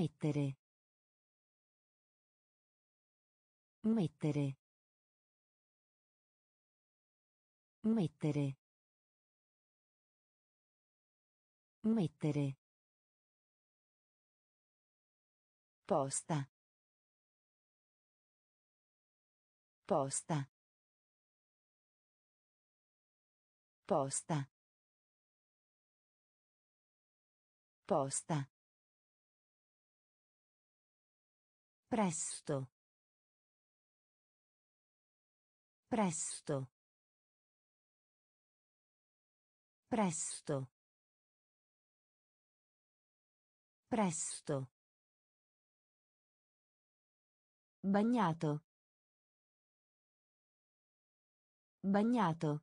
Mettere. Mettere. Mettere. Mettere. Posta. Posta. Posta. Posta. Presto. Presto. Presto. Presto. Bagnato. Bagnato.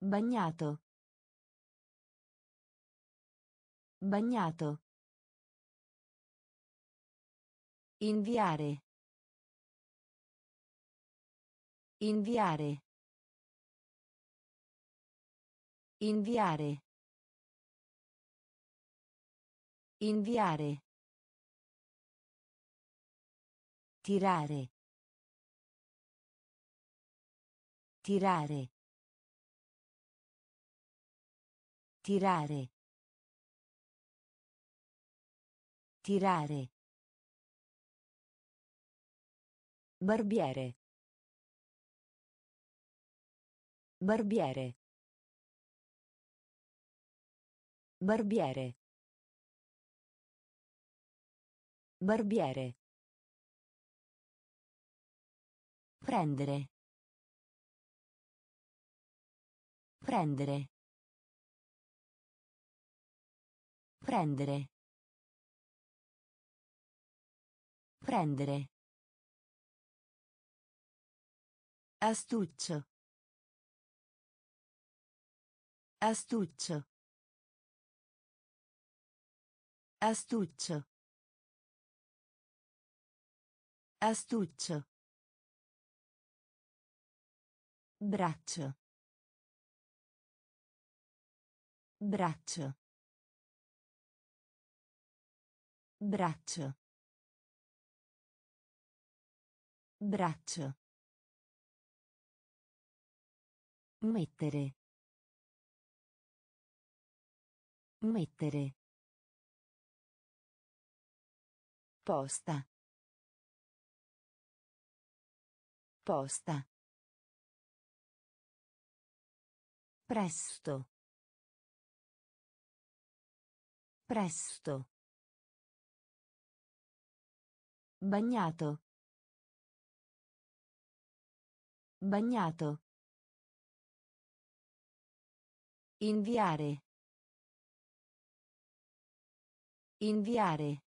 Bagnato. Bagnato. Inviare. Inviare. Inviare. Inviare. Tirare. Tirare. Tirare. Tirare. Barbiere. Barbiere. Barbiere. Barbiere. Prendere. Prendere. Prendere. Prendere. Astuccio. Astuccio. Astuccio. Astuccio. Braccio. Braccio. Braccio. Braccio. Mettere. Mettere. Posta. Posta. Presto. Presto. Bagnato. Bagnato. Inviare. Inviare.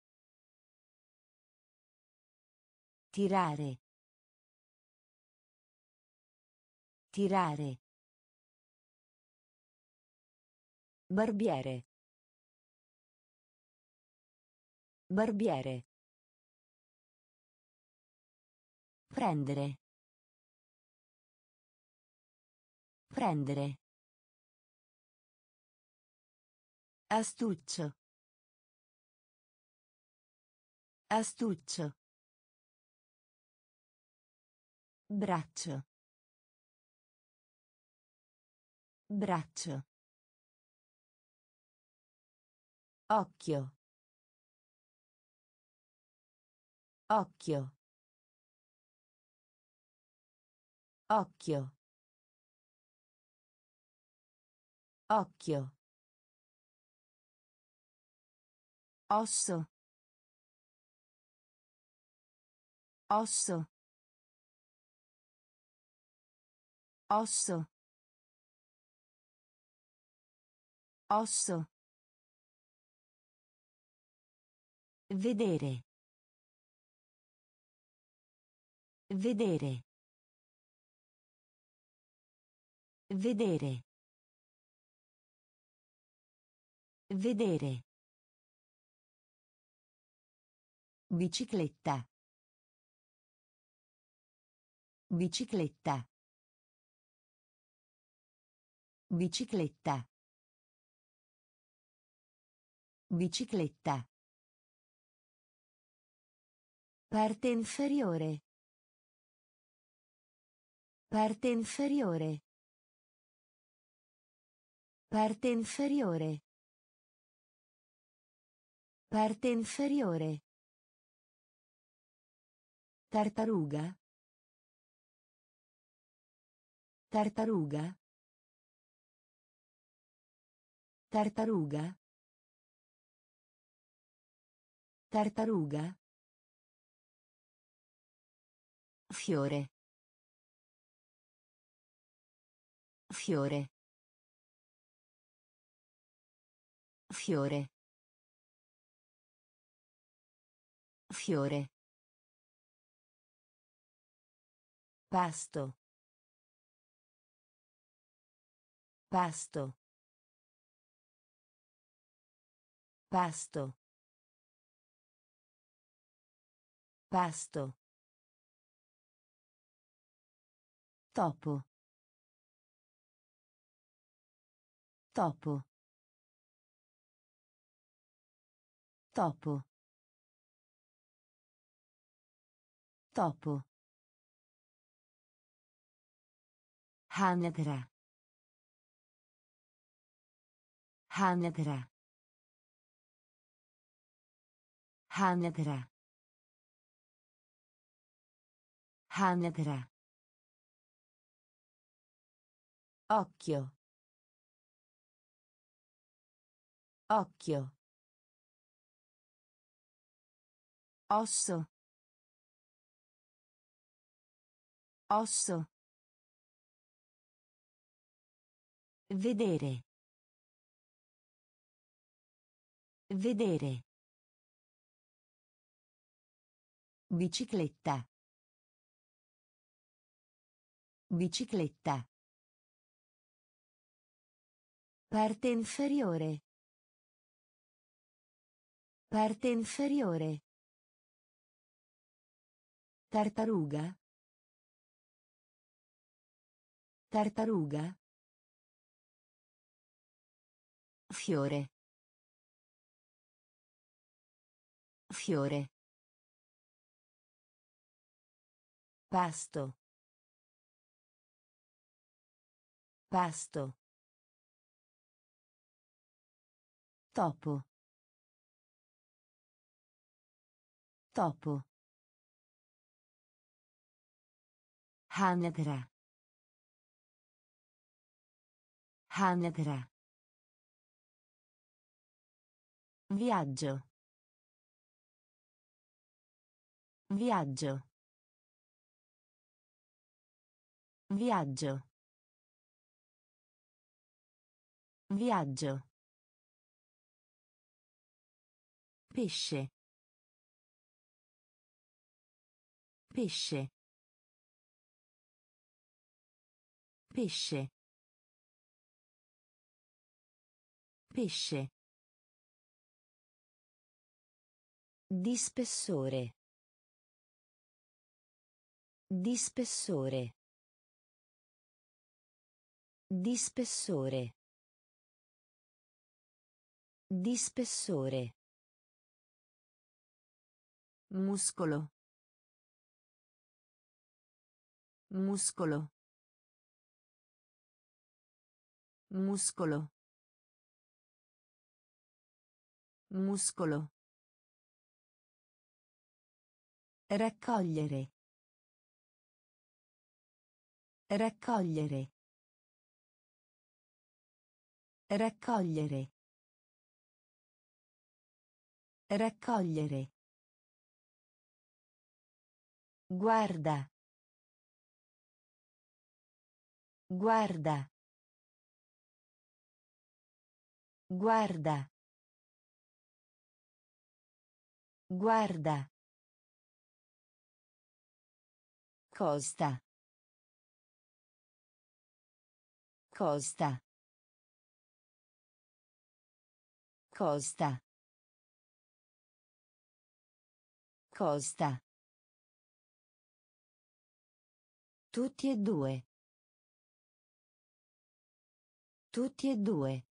Tirare. Tirare. Barbiere. Barbiere. Prendere. Prendere. Astuccio. Astuccio. Braccio. Braccio. Occhio. Occhio. Occhio. Occhio. Osso. Osso. Osso. Osso. Vedere. Vedere. Vedere. Vedere. Bicicletta. Bicicletta. Bicicletta. Bicicletta. Parte inferiore. Parte inferiore. Parte inferiore. Parte inferiore. Tartaruga. Tartaruga. Tartaruga. Tartaruga. Fiore. Fiore. Fiore. Fiore. Pasto. Pasto. Pasto. Pasto. Topo. Topo. Topo. Topo. Hanedra. Hanedra. Hanedra. Hanedra. Occhio. Occhio. Osso. Osso. Vedere. Vedere. Bicicletta. Bicicletta. Parte inferiore. Parte inferiore. Tartaruga. Tartaruga. Fiore. Fiore. Pasto. Pasto. Topo. Topo. Hanedra. Hanedra. Viaggio. Viaggio. Viaggio. Viaggio. Pesce. Pesce. Pesce. Pesce. Di spessore. Di spessore. Di spessore. Di spessore. Muscolo. Muscolo. Muscolo. Muscolo. Raccogliere. Raccogliere. Raccogliere. Raccogliere. Guarda. Guarda. Guarda. Guarda. Costa. Costa. Costa. Costa. Tutti e due. Tutti e due.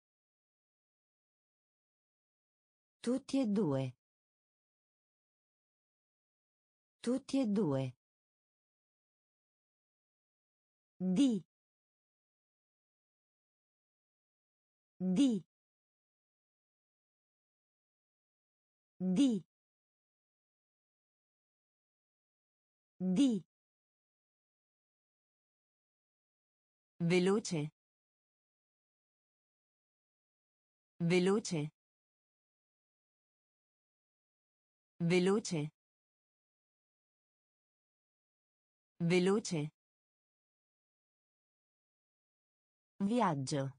Tutti e due. Tutti e due. Di. Di. Di. Di. Veloce. Veloce. Veloce. Veloce. Viaggio.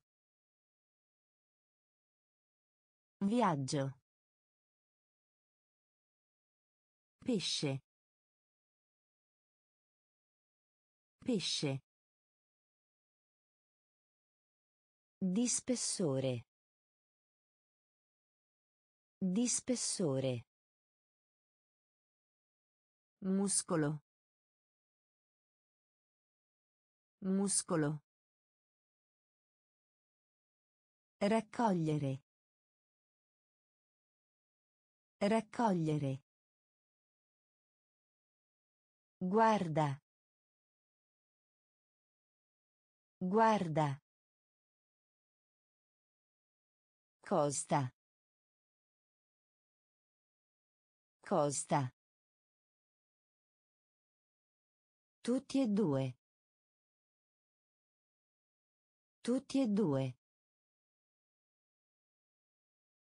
Viaggio. Pesce. Pesce. Di spessore. Di spessore. Muscolo. Muscolo. Raccogliere. Raccogliere. Guarda. Guarda. Costa. Costa. Tutti e due. Tutti e due.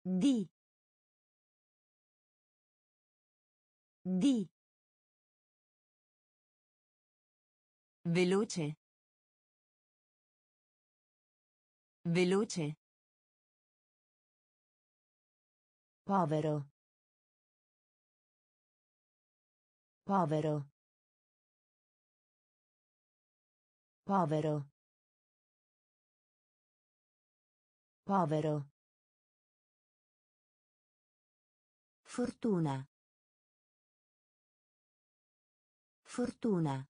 Di. Di. Veloce. Veloce. Povero. Povero. Povero. Povero. Fortuna. Fortuna.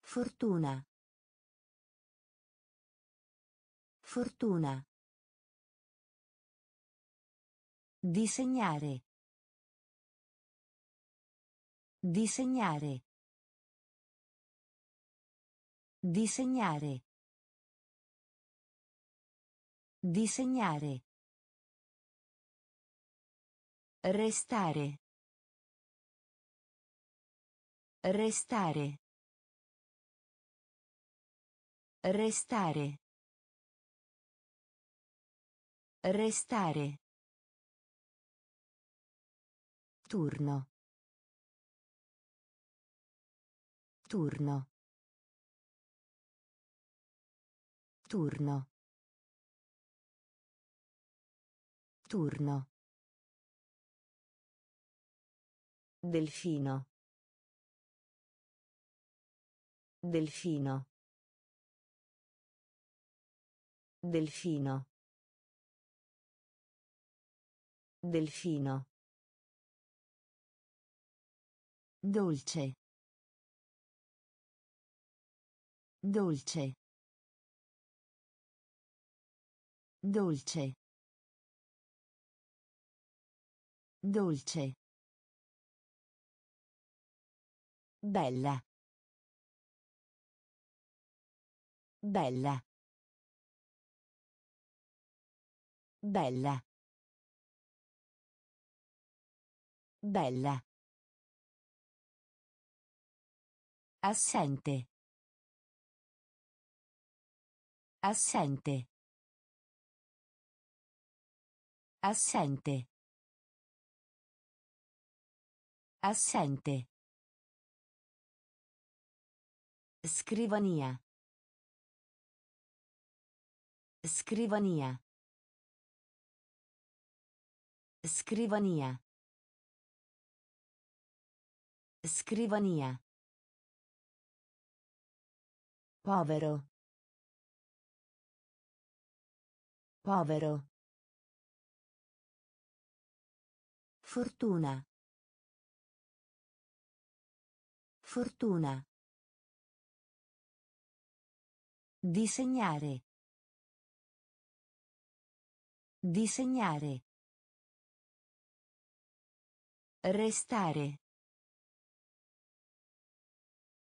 Fortuna. Fortuna. Disegnare. Disegnare. Disegnare. Disegnare. Restare. Restare. Restare. Restare. Turno. Turno. Turno. Turno. Delfino. Delfino. Delfino. Delfino. Dolce. Dolce. Dolce. Dolce. Bella. Bella. Bella. Bella. Assente. Assente. Assente. Assente. Scrivania. Scrivania. Scrivania. Scrivania. Povero. Povero. Fortuna. Fortuna. Disegnare. Disegnare. Restare.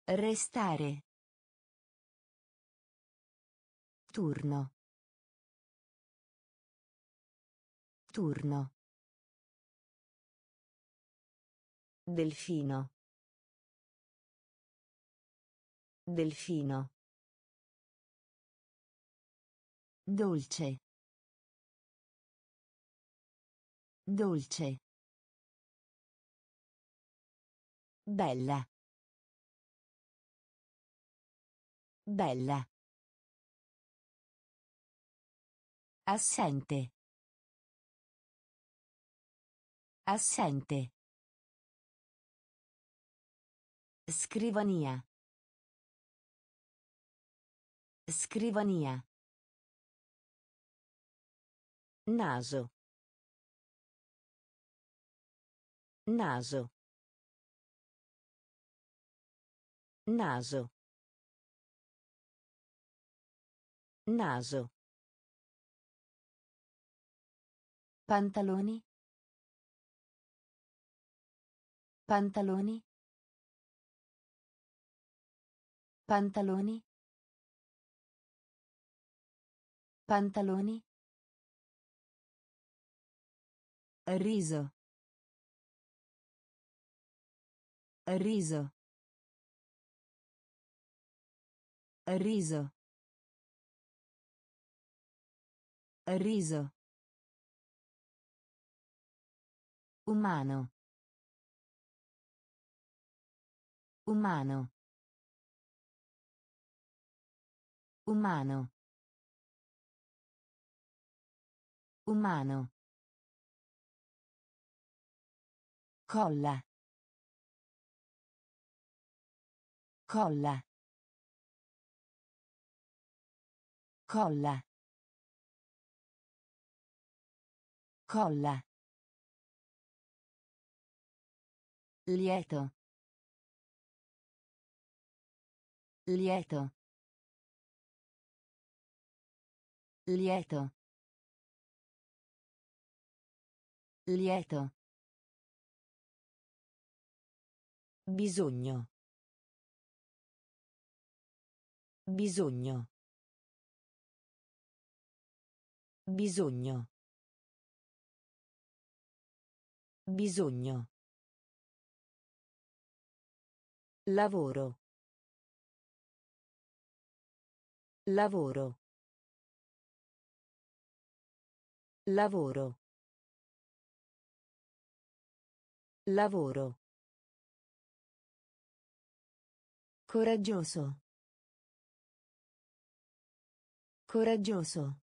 Restare. Turno. Turno. Delfino. Delfino. Dolce. Dolce. Bella. Bella. Assente. Assente. Scrivania. Scrivania. Naso. Naso. Naso. Naso. Pantaloni. Pantaloni. Pantaloni. Pantaloni. Riso. Riso. Riso. Riso. Umano. Umano. Umano. Umano. Colla. Colla. Colla. Colla. Lieto. Lieto. Lieto. Lieto. Bisogno. Bisogno. Bisogno. Bisogno. Lavoro. Lavoro. Lavoro. Lavoro. Coraggioso. Coraggioso.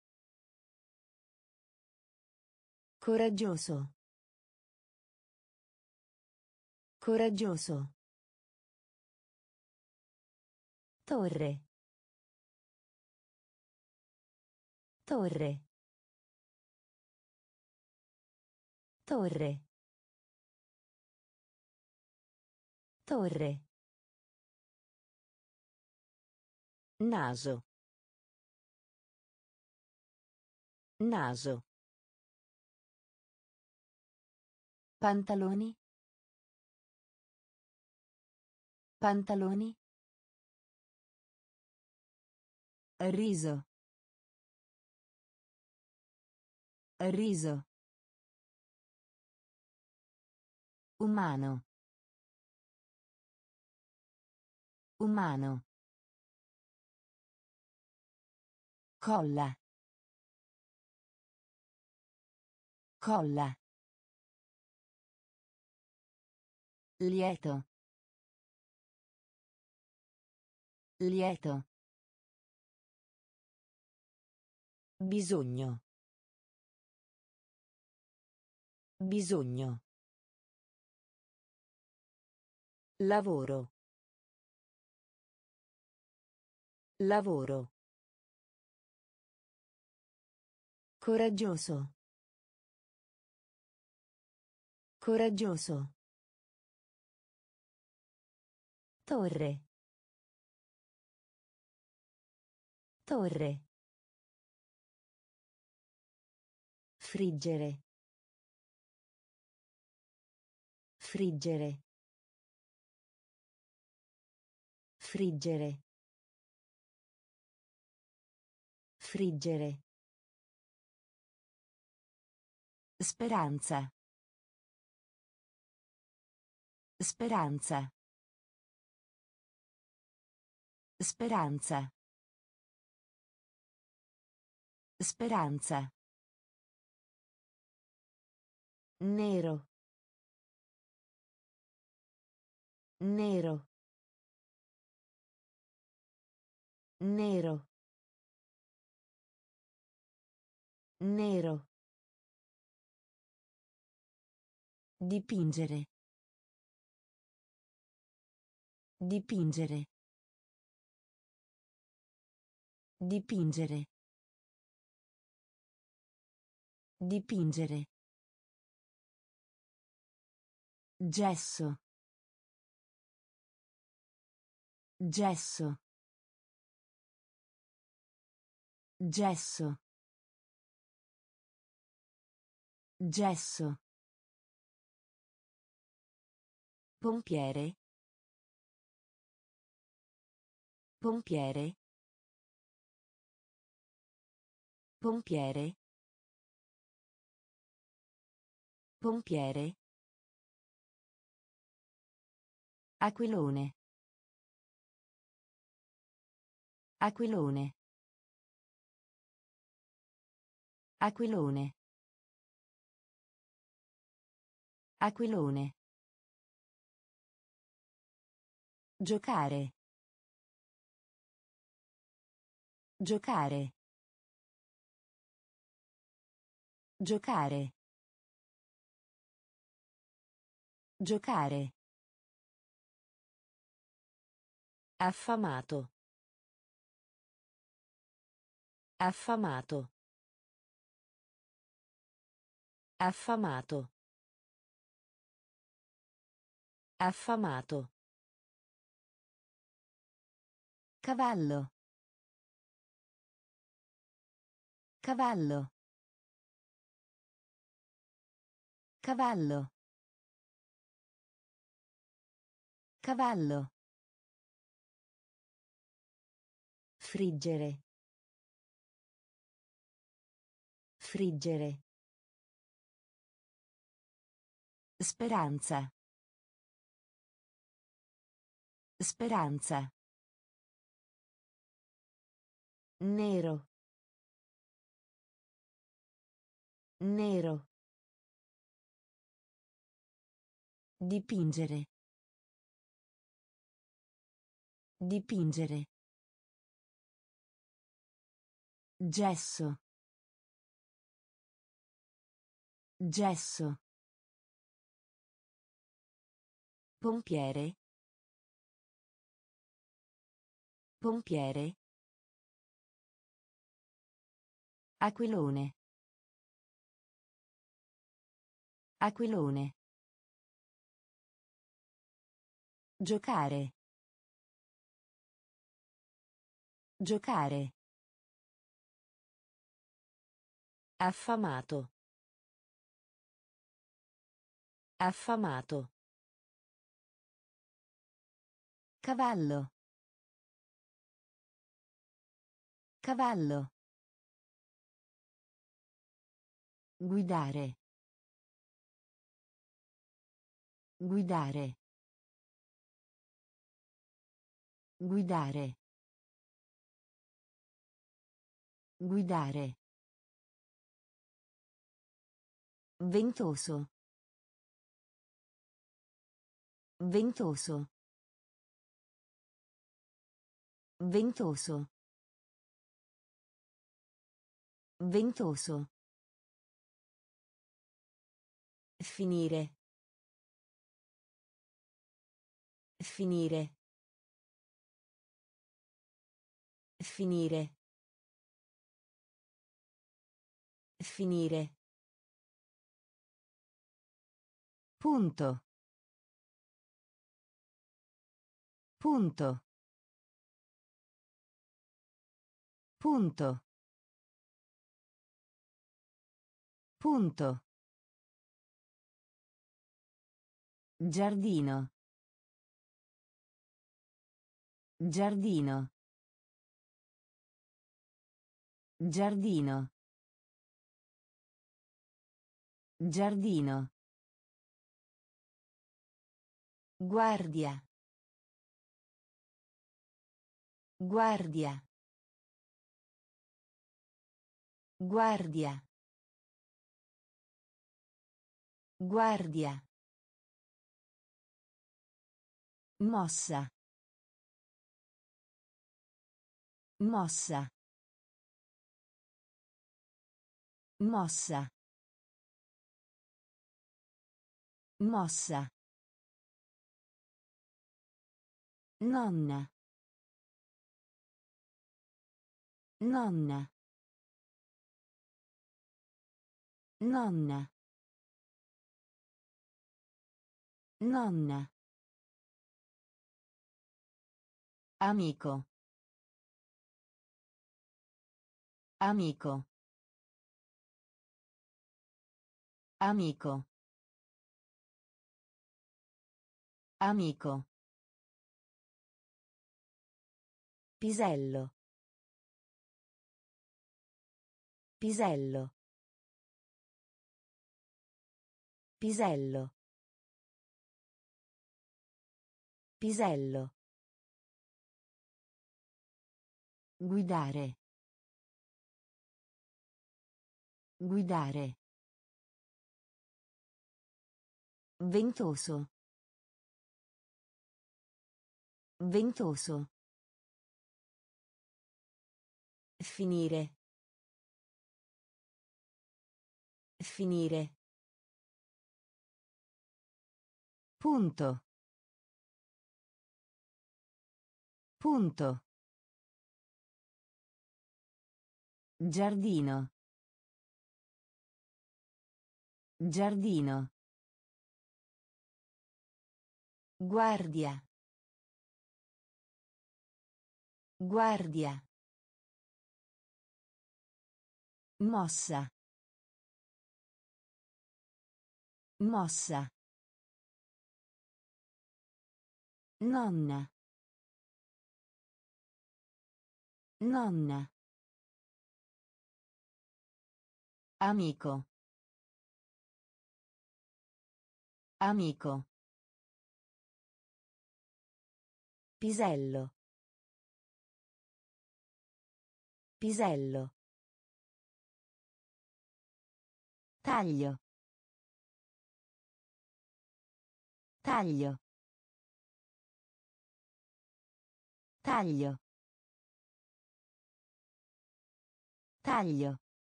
Coraggioso. Coraggioso. Torre. Torre. Torre. Torre. Naso. Naso. Pantaloni. Pantaloni. Riso. Riso. Umano. Umano. Colla. Colla. Lieto. Lieto. Bisogno. Bisogno. Lavoro. Lavoro. Coraggioso. Coraggioso. Torre. Torre. Friggere. Friggere. Friggere. Friggere. Speranza. Speranza. Speranza. Speranza. Nero. Nero. Nero. Nero. Dipingere. Dipingere. Dipingere. Dipingere. Gesso. Gesso. Gesso. Gesso. Pompiere. Pompiere. Pompiere. Pompiere. Aquilone. Aquilone. Aquilone. Aquilone. Giocare. Giocare. Giocare. Giocare. Affamato. Affamato. Affamato. Affamato. Cavallo. Cavallo. Cavallo. Cavallo. Friggere. Friggere. Speranza. Speranza. Nero. Nero. Dipingere. Dipingere. Gesso. Gesso. Pompiere. Pompiere. Aquilone. Aquilone. Giocare. Giocare. Affamato. Affamato. Cavallo. Cavallo. Guidare. Guidare. Guidare. Guidare. Ventoso. Ventoso. Ventoso. Ventoso. Finire. Finire. Finire. Finire. Punto. Punto. Punto. Punto. Giardino. Giardino. Giardino. Giardino. Guardia. Guardia. Guardia. Guardia. Mossa. Mossa. Mossa. Mossa. Nonna. Nonna. Nonna. Nonna. Amico. Amico. Amico. Amico. Pisello. Pisello. Pisello. Pisello. Guidare. Guidare. Ventoso. Ventoso. Finire. Finire. Punto. Punto. Giardino. Giardino. Guardia. Guardia. Mossa. Mossa. Nonna. Nonna. Amico. Amico. Pisello. Pisello. Taglio. Taglio. Taglio. Taglio.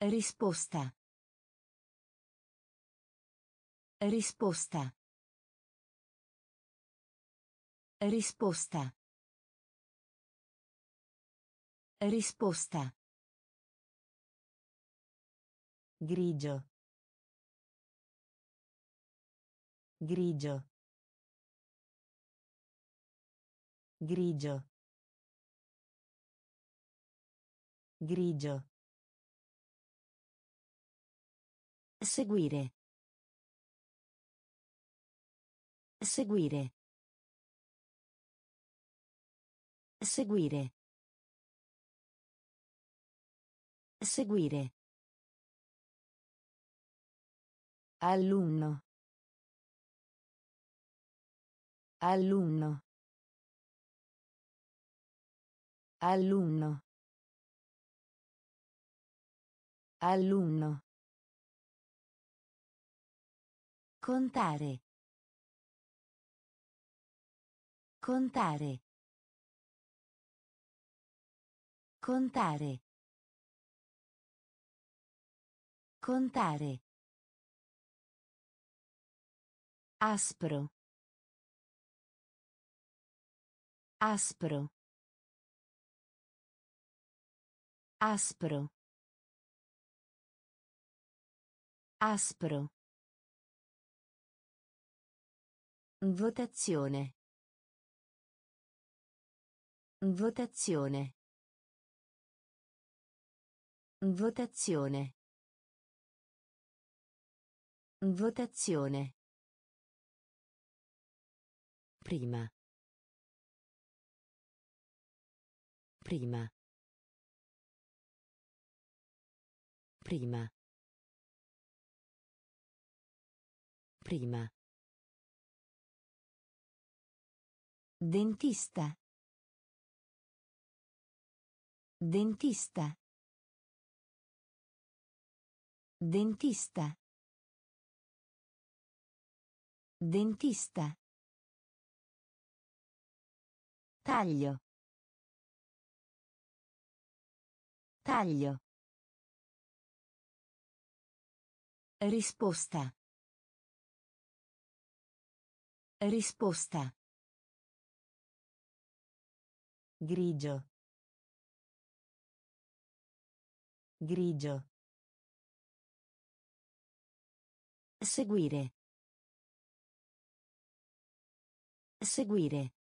Risposta. Risposta. Risposta. Risposta. Grigio. Grigio. Grigio. Grigio. Seguire. Seguire. Seguire. Seguire. Alunno. Alunno. Alunno. Alunno. Contare. Contare. Contare. Contare. Aspro. Aspro. Aspro. Aspro. Votazione. Votazione. Votazione. Votazione. Prima. Prima. Prima. Prima. Dentista. Dentista. Dentista. Dentista. Taglio. Taglio. Risposta. Risposta. Grigio. Grigio. Seguire. Seguire.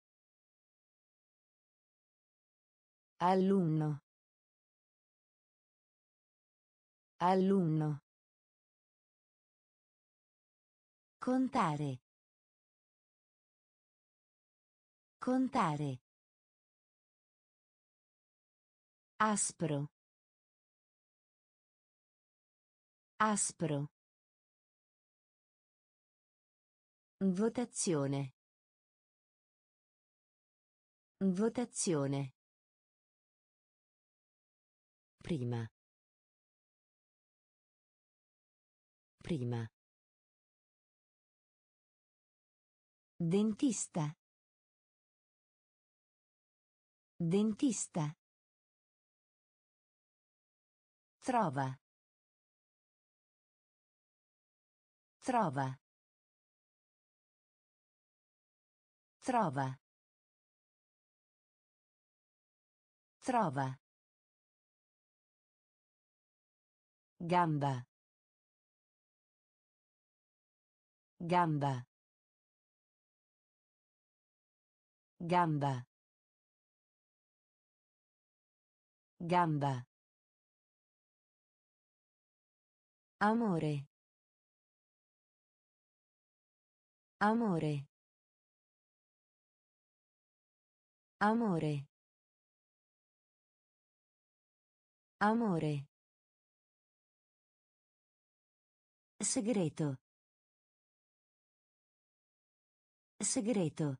Alunno. Alunno. Contare. Contare. Aspro. Aspro. Votazione. Votazione. Prima. Prima. Dentista. Dentista. Trova. Trova. Trova. Trova. Gamba. Gamba. Gamba. Gamba. Amore. Amore. Amore. Amore. Segreto. Segreto.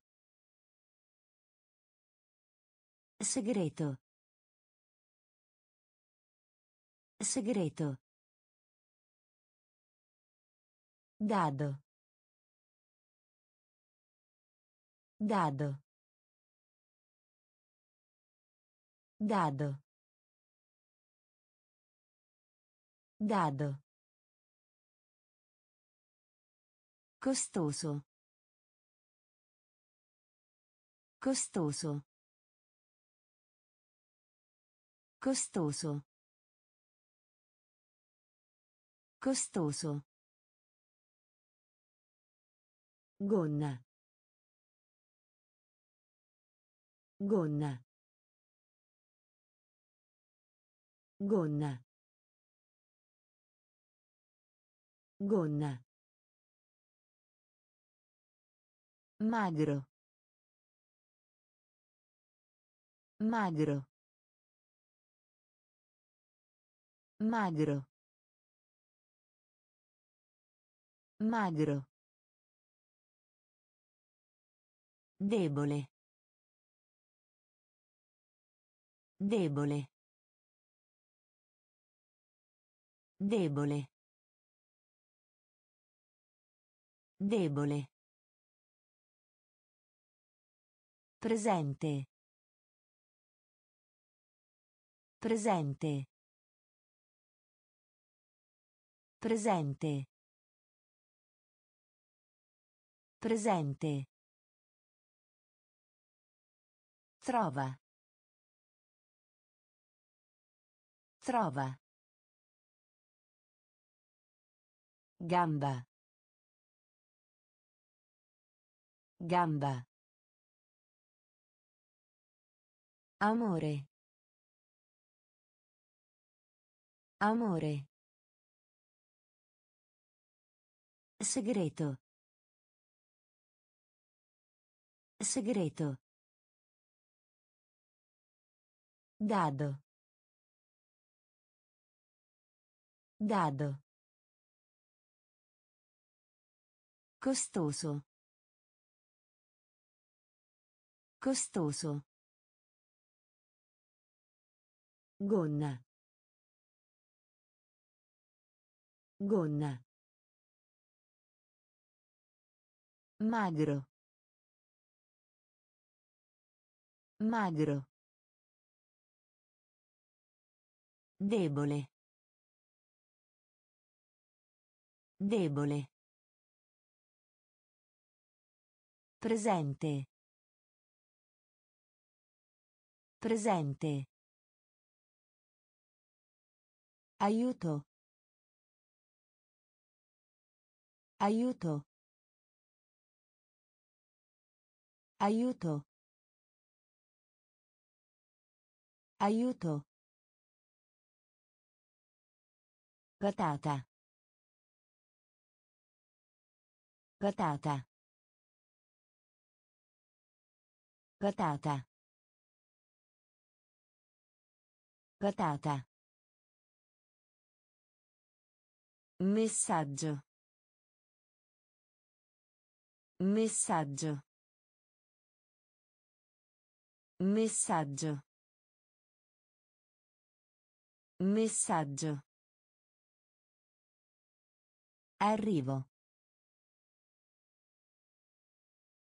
Segreto. Segreto. Dado. Dado. Dado. Dado. Costoso. Costoso. Costoso. Costoso. Gonna. Gonna. Gonna. Gonna. Magro. Magro. Magro. Magro. Debole. Debole. Debole. Debole. Presente. Presente. Presente. Presente. Trova. Trova. Gamba. Gamba. Amore. Amore. Segreto. Segreto. Dado. Dado. Costoso. Costoso. Gonna. Gonna. Magro. Magro. Debole. Debole. Presente. Presente. Aiuto. Aiuto. Aiuto. Aiuto. Patata. Patata. Patata. Patata. Messaggio. Messaggio. Messaggio. Messaggio. Arrivo.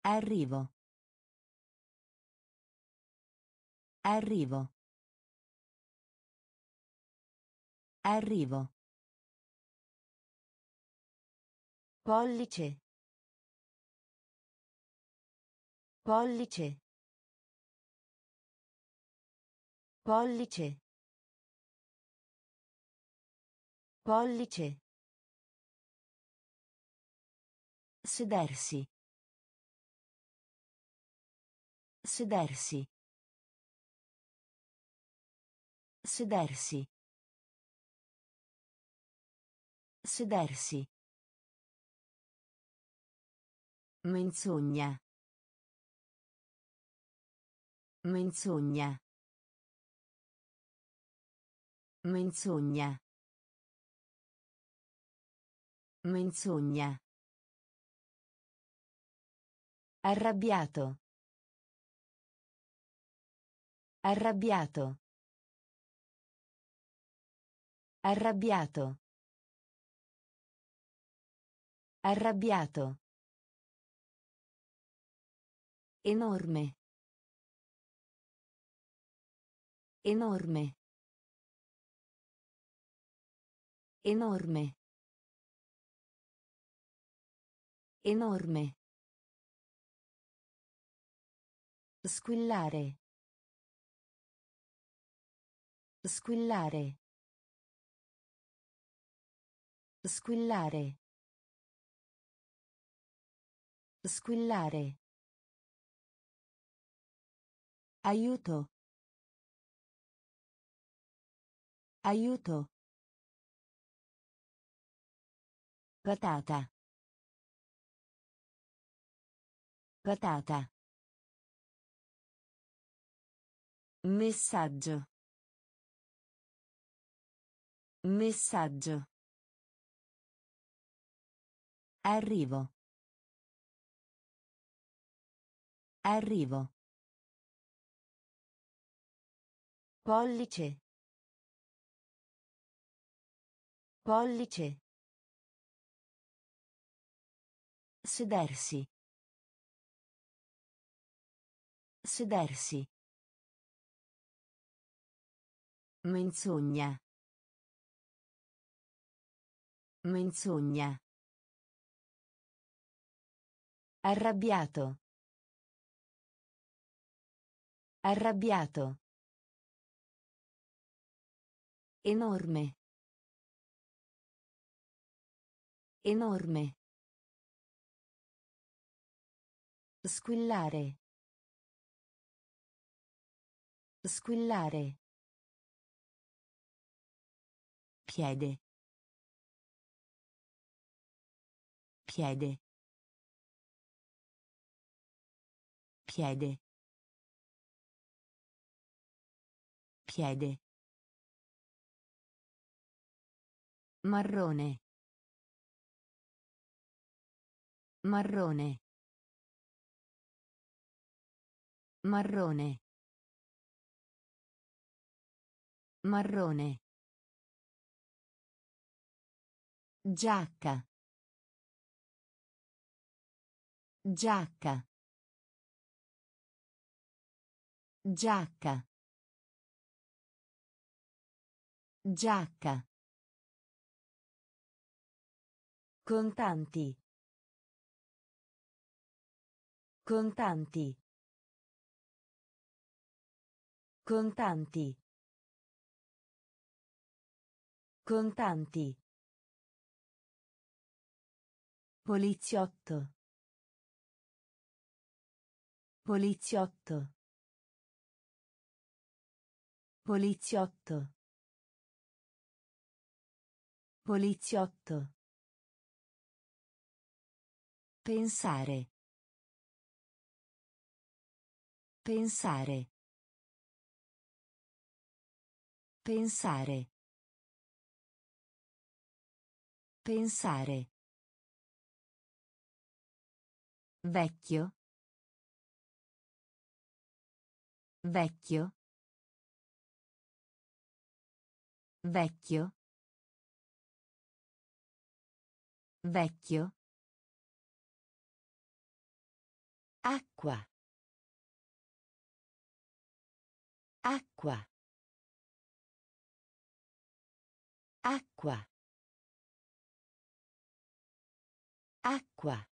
Arrivo. Arrivo. Arrivo. Pollice. Pollice. Pollice. Pollice. Sedersi. Sedersi. Sedersi. Sedersi. Menzogna. Menzogna. Menzogna. Menzogna. Arrabbiato. Arrabbiato. Arrabbiato. Arrabbiato. Enorme. Enorme. Enorme. Enorme. Squillare. Squillare. Squillare. Squillare. Aiuto. Aiuto. Patata. Patata. Messaggio. Messaggio. Arrivo. Arrivo. Pollice. Pollice. Sedersi. Sedersi. Menzogna. Menzogna. Arrabbiato. Arrabbiato. Enorme. Enorme. Squillare. Squillare. Piede. Piede. Piede. Piede. Marrone. Marrone. Marrone. Marrone. Giacca. Giacca. Giacca. Giacca. Contanti. Contanti. Contanti. Contanti. Poliziotto. Poliziotto. Poliziotto. Poliziotto. Pensare. Pensare. Pensare. Pensare. Vecchio. Vecchio. Vecchio. Vecchio. Acqua. Acqua. Acqua. Acqua.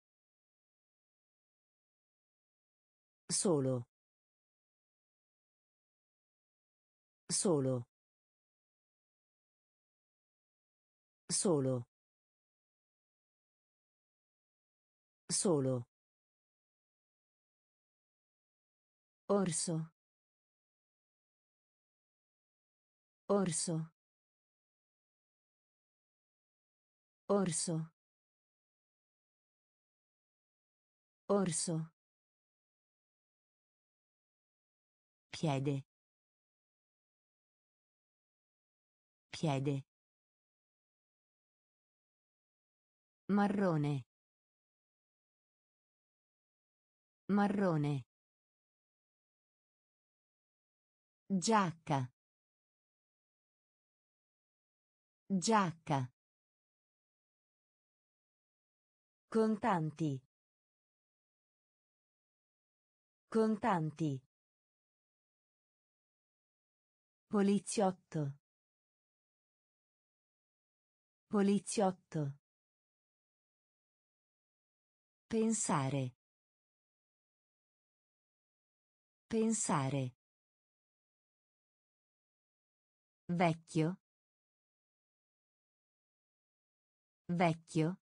Solo. Solo. Solo. Solo. Orso. Orso. Orso. Orso. Piede. Piede. Marrone. Marrone. Giacca. Giacca. Contanti. Contanti. Poliziotto. Poliziotto. Pensare. Pensare. Vecchio. Vecchio.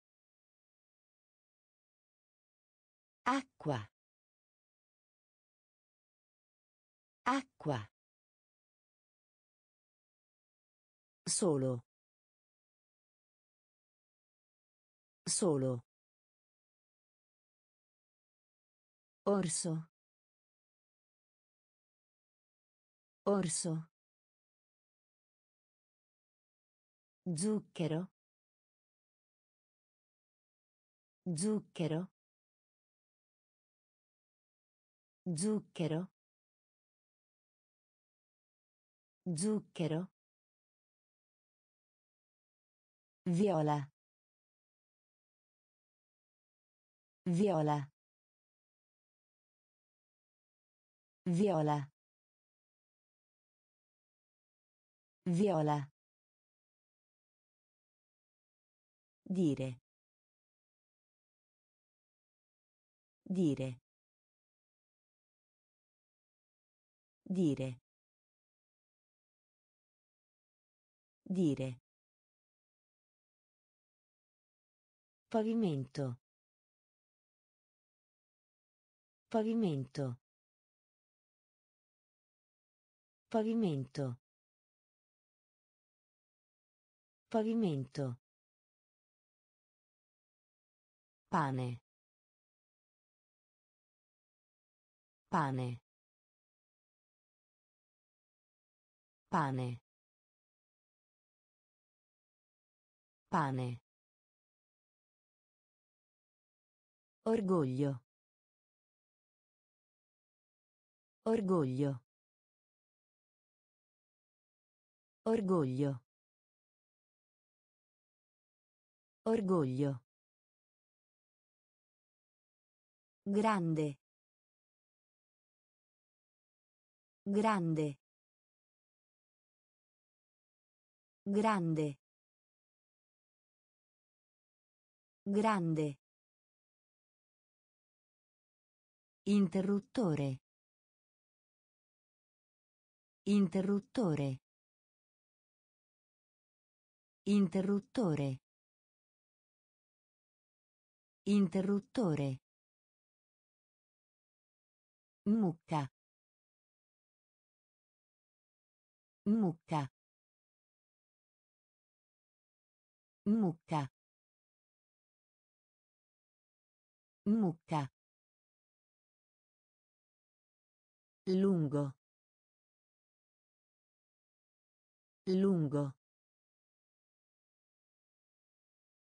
Acqua. Acqua. Solo. Solo. Orso. Orso. Zucchero. Zucchero. Zucchero. Zucchero. Viola. Viola. Viola. Viola. Dire. Dire. Dire. Dire. Pavimento. Pavimento. Pavimento. Pavimento. Pane. Pane. Pane. Pane. Orgoglio. Orgoglio. Orgoglio. Orgoglio. Grande. Grande. Grande. Grande. Interruttore. Interruttore. Interruttore. Interruttore. Mucca. Mucca. Mucca. Mucca. Lungo. Lungo.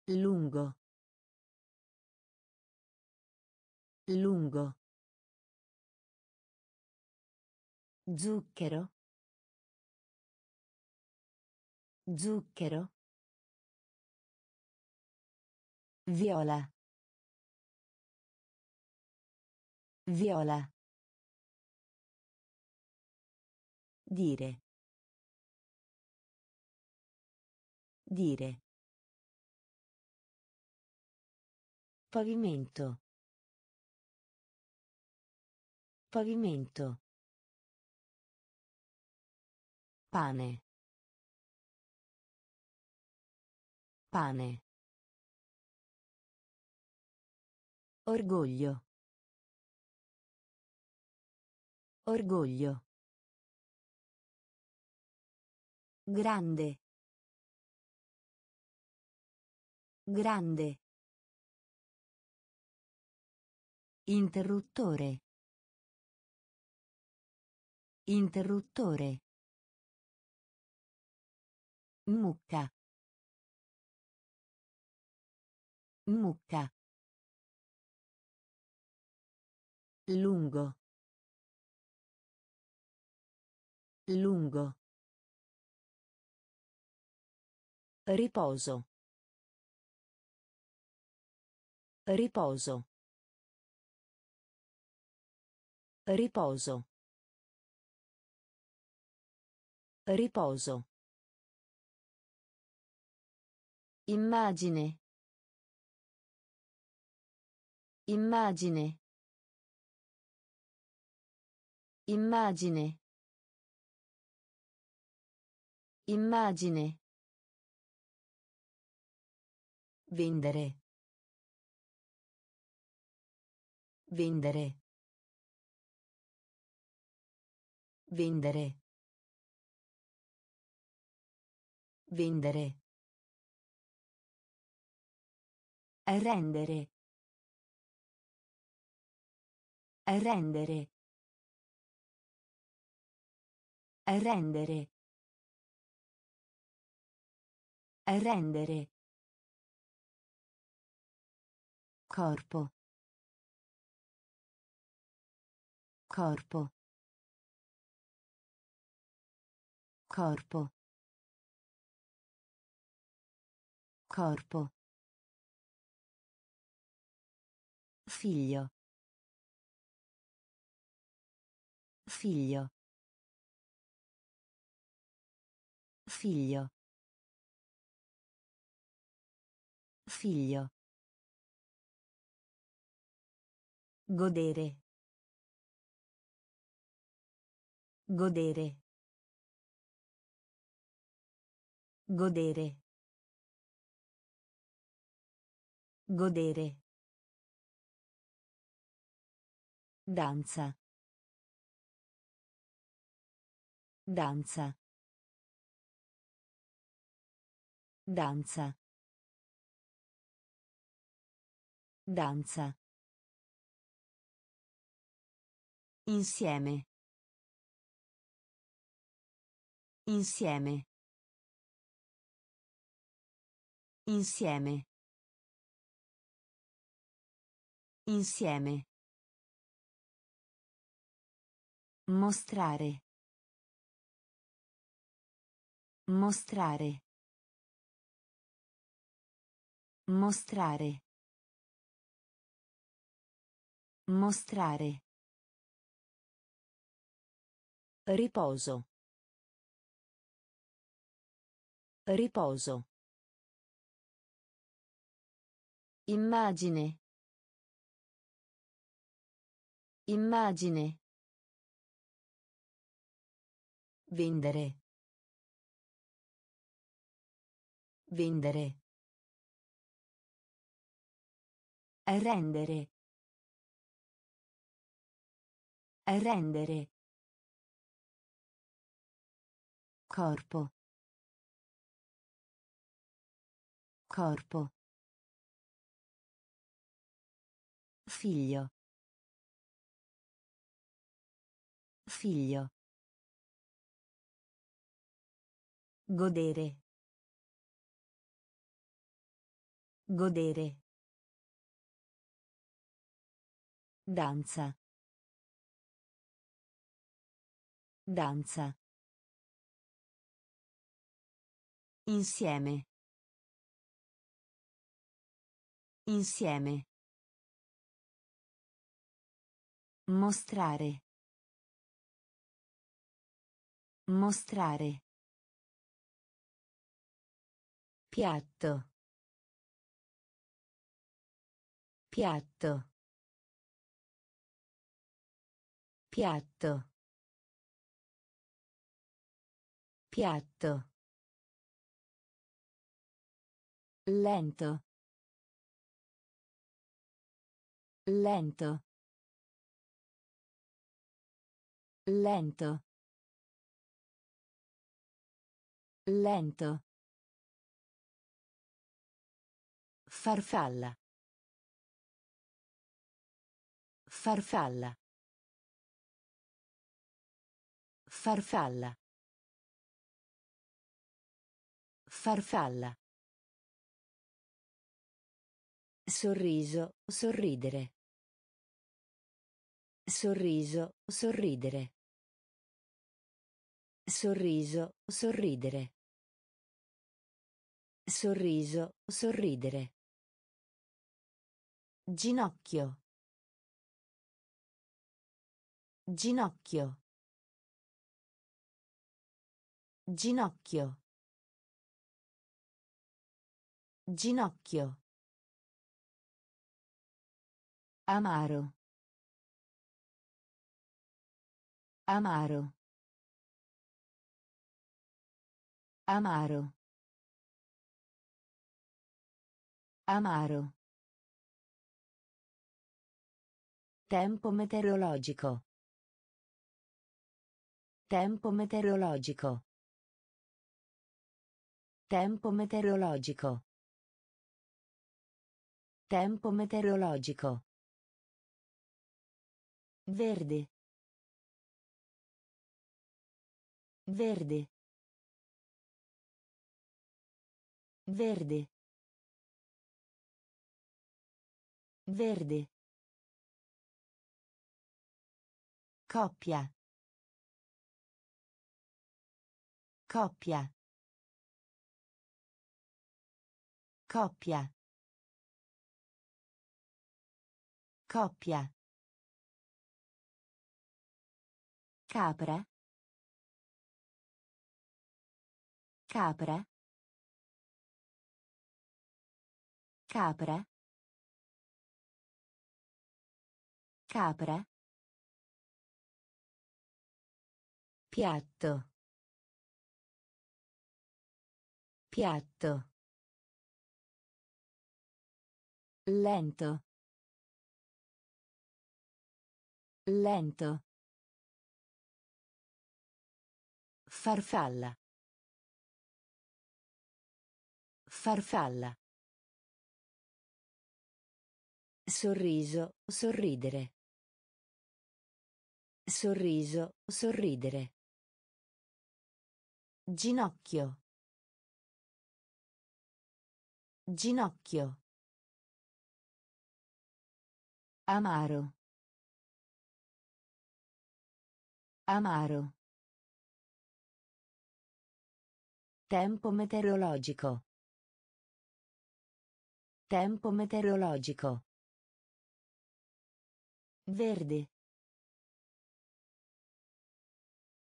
Lungo. Lungo. Zucchero. Zucchero. Viola. Viola. Dire. Dire. Pavimento. Pavimento. Pane. Pane. Orgoglio. Orgoglio. Grande. Grande. Interruttore. Interruttore. Mucca. Mucca. Lungo. Lungo. Riposo. Riposo. Riposo. Riposo. Immagine. Immagine. Immagine. Immagine. Vendere. Vendere. Vendere. Vendere. Rendere. Rendere. Rendere. Rendere. Corpo. Corpo. Corpo. Corpo. Figlio. Figlio. Figlio. Figlio. Godere. Godere. Godere. Godere. Danza. Danza. Danza. Danza. Insieme. Insieme. Insieme. Insieme. Mostrare. Mostrare. Mostrare. Mostrare. Riposo. Riposo. Immagine. Immagine. Vendere. Vendere. Rendere. Rendere. Corpo. Corpo. Figlio. Figlio. Godere. Godere. Danza. Danza. Insieme. Insieme. Mostrare. Mostrare. Piatto. Piatto. Piatto. Piatto. Lento. Lento. Lento. Lento. Farfalla. Farfalla. Farfalla. Farfalla. Sorriso, sorridere. Sorriso, sorridere. Sorriso, sorridere. Sorriso, sorridere. Ginocchio. Ginocchio. Ginocchio. Ginocchio. Amaro. Amaro. Amaro. Amaro. Tempo meteorologico. Tempo meteorologico. Tempo meteorologico. Tempo meteorologico. Verde. Verde. Verde. Verde. Coppia. Coppia. Coppia. Coppia. Capra. Capra. Capra. Capra. Piatto. Piatto. Lento. Lento. Farfalla. Farfalla. Sorriso, sorridere. Sorriso, sorridere. Ginocchio. Ginocchio. Amaro. Amaro. Tempo meteorologico. Tempo meteorologico. Verde.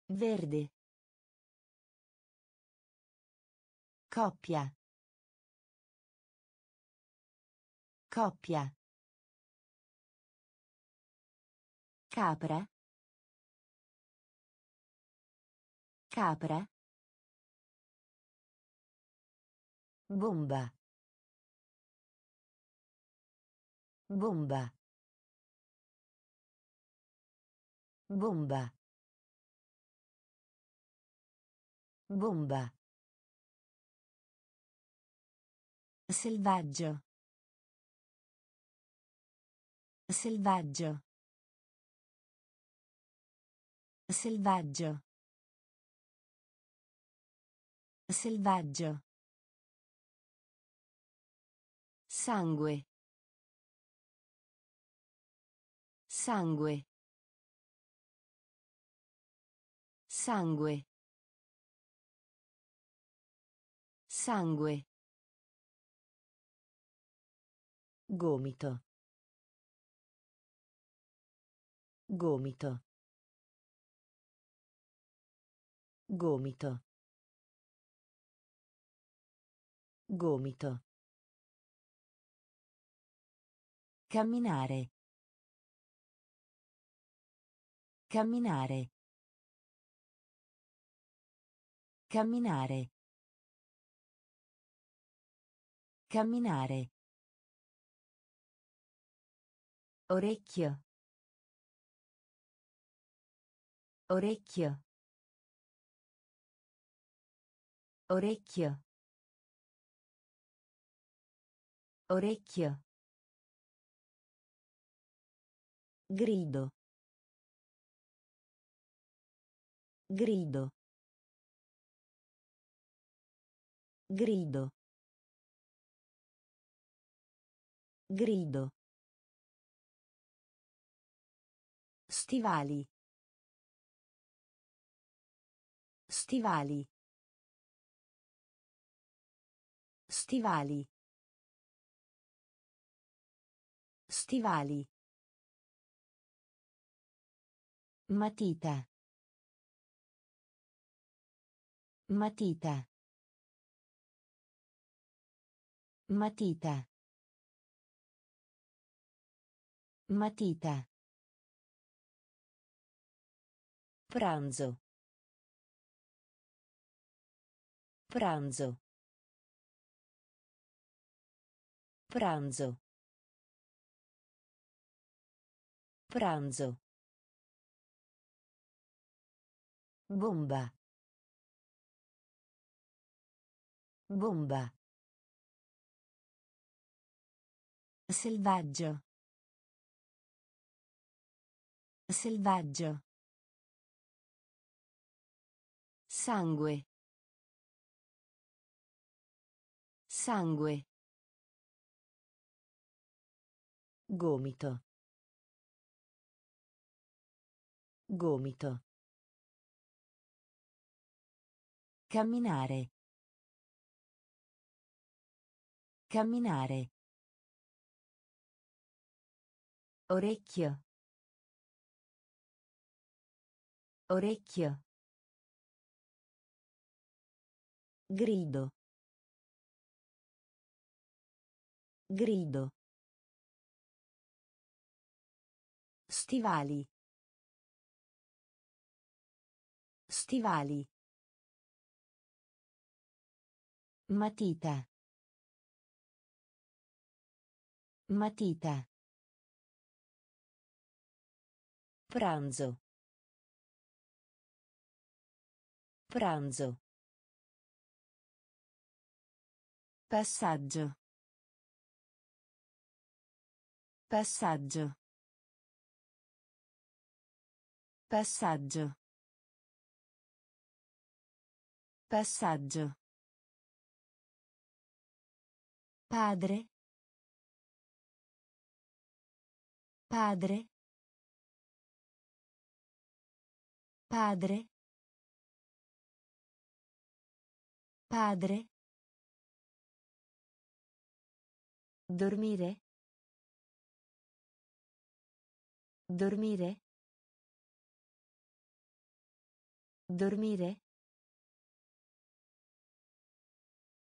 Verde. Coppia. Coppia. Capra. Capra. Bomba. Bomba. Bomba. Bomba. Selvaggio. Selvaggio. Selvaggio. Selvaggio. Sangue. Sangue. Sangue. Sangue. Gomito. Gomito. Gomito. Gomito. Camminare. Camminare. Camminare. Camminare. Orecchio. Orecchio. Orecchio. Orecchio. Grido. Grido. Grido. Grido. Stivali. Stivali. Stivali. Stivali. Matita. Matita. Matita. Matita. Pranzo. Pranzo. Pranzo. Pranzo. Bomba. Bomba. Selvaggio. Selvaggio. Sangue. Sangue. Gomito. Gomito. Camminare. Camminare. Orecchio. Orecchio. Grido. Grido. Stivali. Stivali. Matita. Matita. Pranzo. Pranzo. Passaggio. Passaggio. Passaggio. Passaggio. Padre. Padre. Padre. Padre. Dormire. Dormire. Dormire.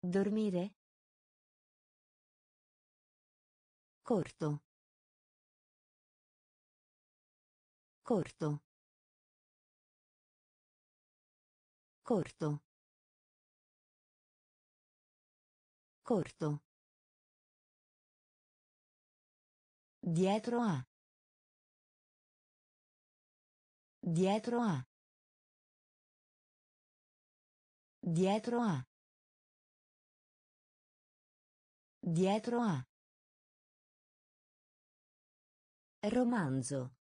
Dormire. Corto. Corto. Corto. Corto. Dietro a. Dietro a. Dietro a. Dietro a. Romanzo.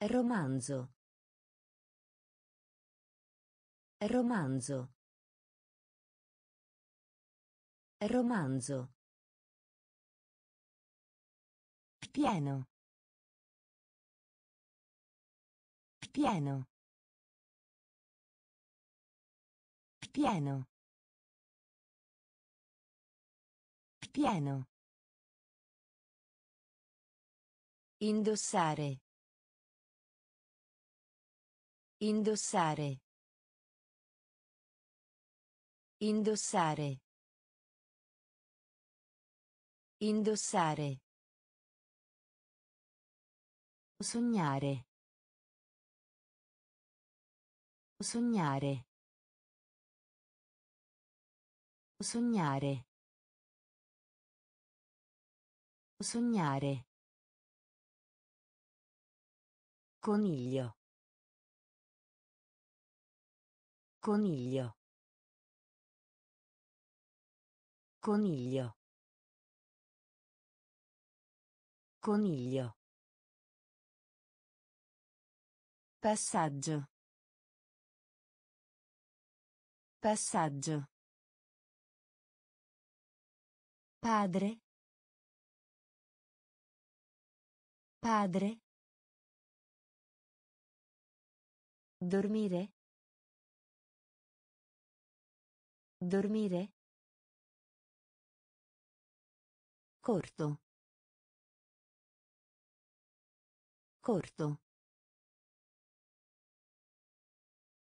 Romanzo. Romanzo. Romanzo. Pieno. Pieno. Pieno. Pieno. Indossare. Indossare. Indossare. Indossare. Sognare. Sognare. Sognare. Sognare. Coniglio. Coniglio. Coniglio. Coniglio. Passaggio. Passaggio. Padre. Padre. Dormire. Dormire. Corto. Corto.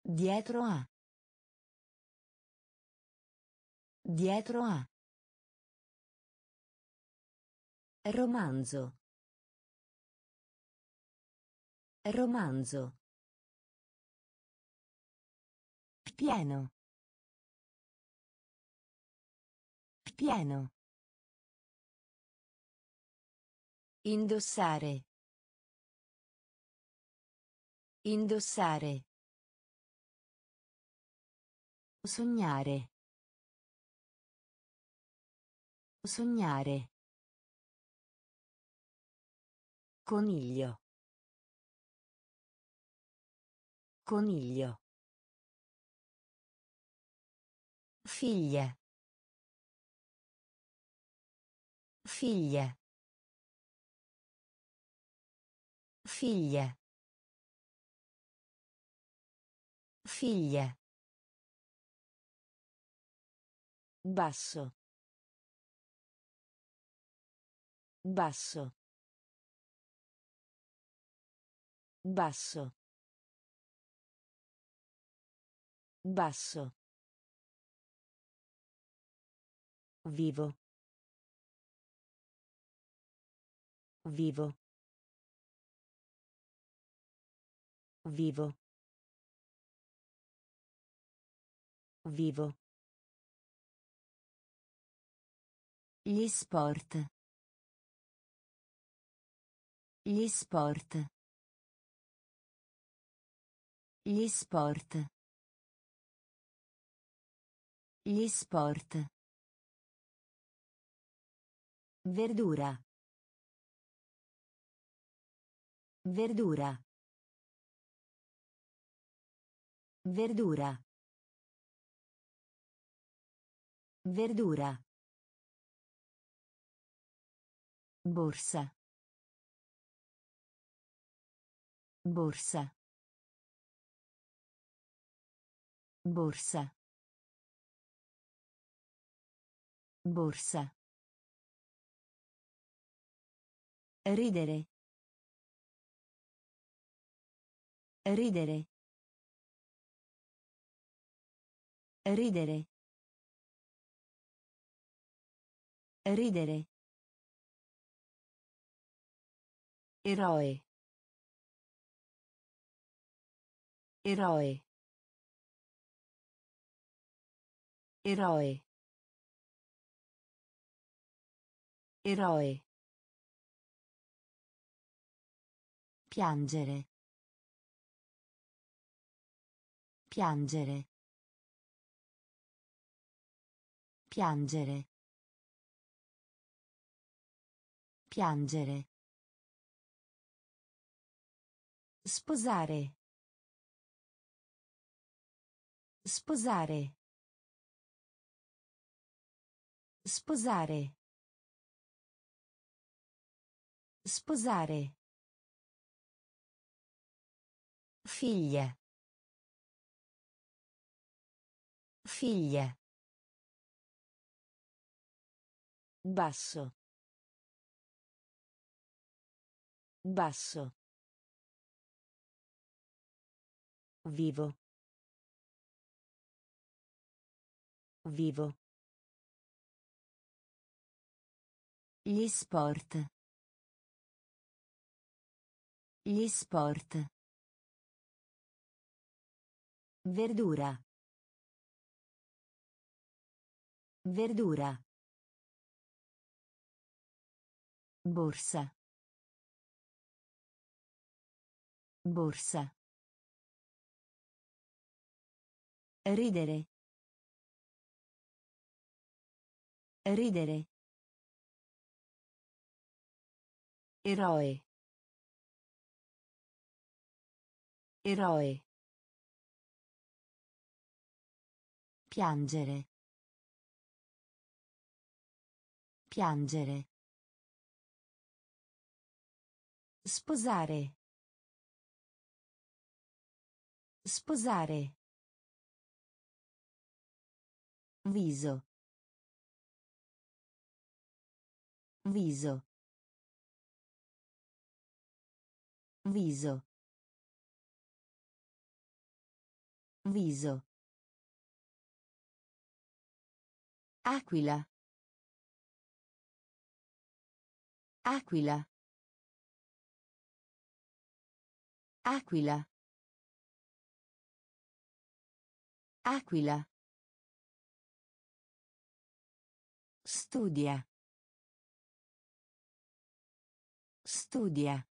Dietro a. Dietro a. Romanzo. Romanzo. Pieno. Pieno. Indossare. Indossare. Sognare. Sognare. Coniglio. Coniglio. Figlia. Figlia. Figlia. Figlia. Basso. Basso. Basso. Basso. Vivo. Vivo. Vivo. Vivo. Gli sport. Gli sport. Gli sport. Gli sport. Verdura. Verdura. Verdura. Verdura. Borsa. Borsa. Borsa. Borsa. Ridere. Ridere. Ridere. Ridere. Eroe. Eroe. Eroe. Eroe. Piangere. Piangere. Piangere. Piangere. Sposare. Sposare. Sposare. Sposare. Figlia. Figlia. Basso. Basso. Vivo. Vivo. Gli sport. Gli sport. Verdura. Verdura. Borsa. Borsa. Ridere. Ridere. Eroe. Eroe. Piangere. Piangere. Sposare. Sposare. Viso. Viso. Viso. Viso. Aquila. Aquila. Aquila. Aquila. Studia. Studia.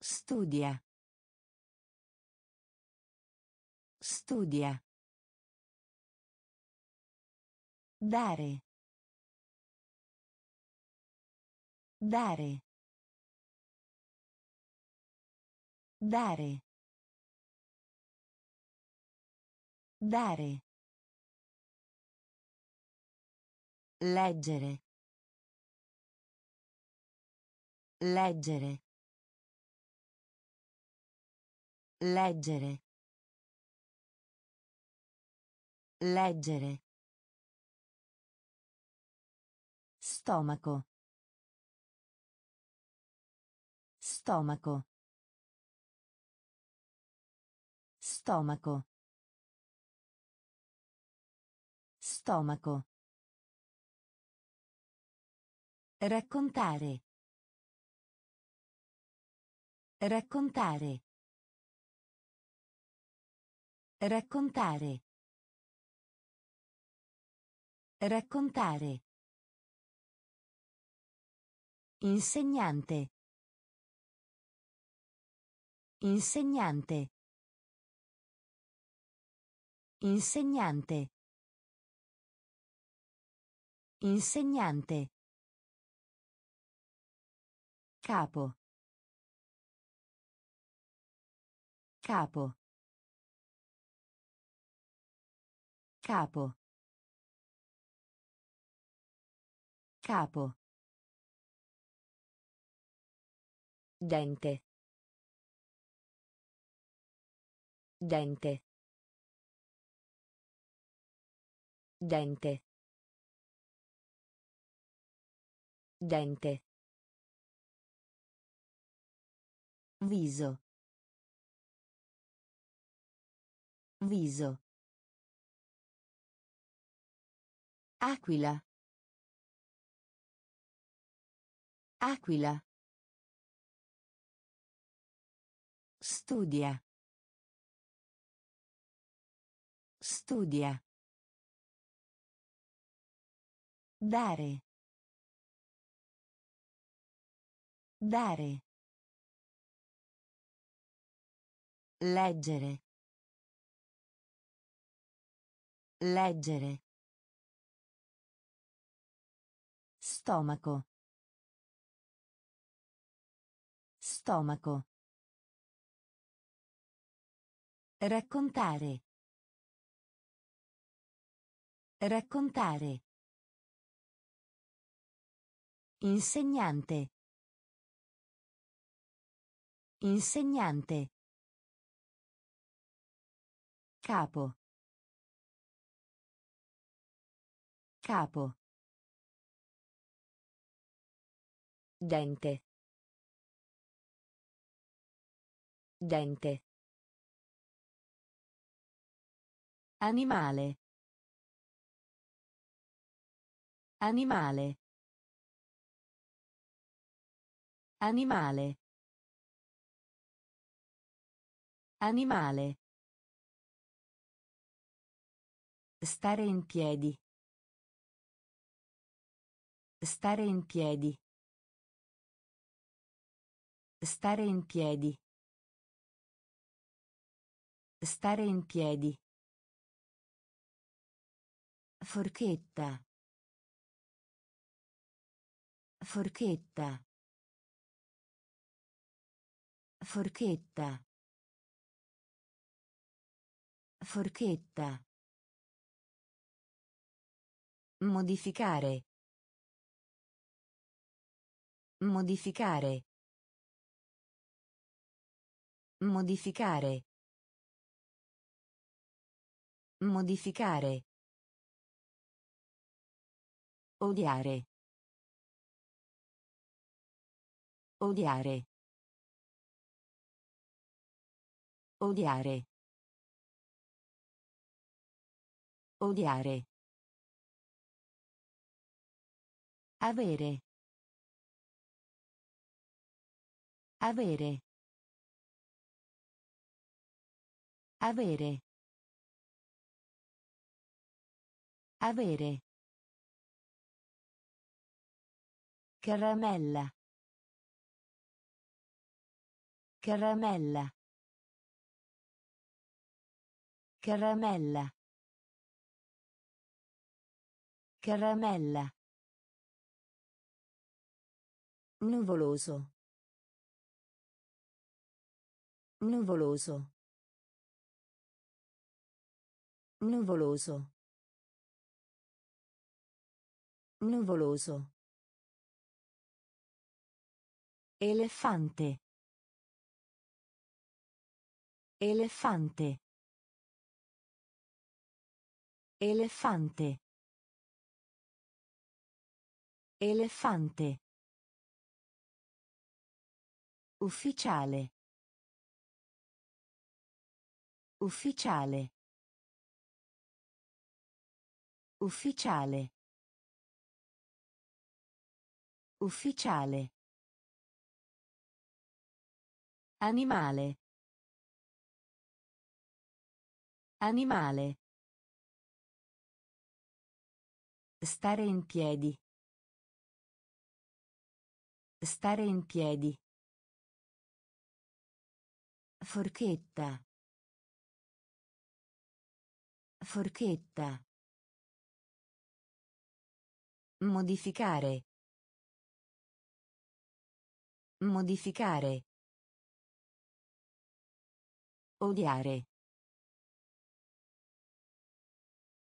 Studia. Studia. Dare. Dare. Dare. Dare. Leggere. Leggere. Leggere. Leggere. Stomaco. Stomaco. Stomaco. Stomaco. Raccontare. Raccontare. Raccontare. Raccontare. Insegnante. Insegnante. Insegnante. Insegnante. Capo. Capo. Capo. Capo. Dente. Dente. Dente. Dente. Viso. Viso. Aquila. Aquila. Studia. Studia. Dare. Dare. Leggere. Leggere. Stomaco. Stomaco. Raccontare. Raccontare. Insegnante. Insegnante. Capo. Capo. Dente. Dente. Animale. Animale. Animale. Animale. Stare in piedi. Stare in piedi. Stare in piedi. Stare in piedi. Forchetta. Forchetta. Forchetta. Forchetta. Modificare. Modificare. Modificare. Modificare. Odiare. Odiare. Odiare. Odiare. Avere. Avere. Avere. Avere. Caramella. Caramella. Caramella. Caramella. Nuvoloso. Nuvoloso. Nuvoloso. Nuvoloso. Elefante. Elefante. Elefante. Elefante. Ufficiale. Ufficiale. Ufficiale. Ufficiale. Animale. Animale. Stare in piedi. Stare in piedi. Forchetta. Forchetta. Modificare. Modificare. Odiare.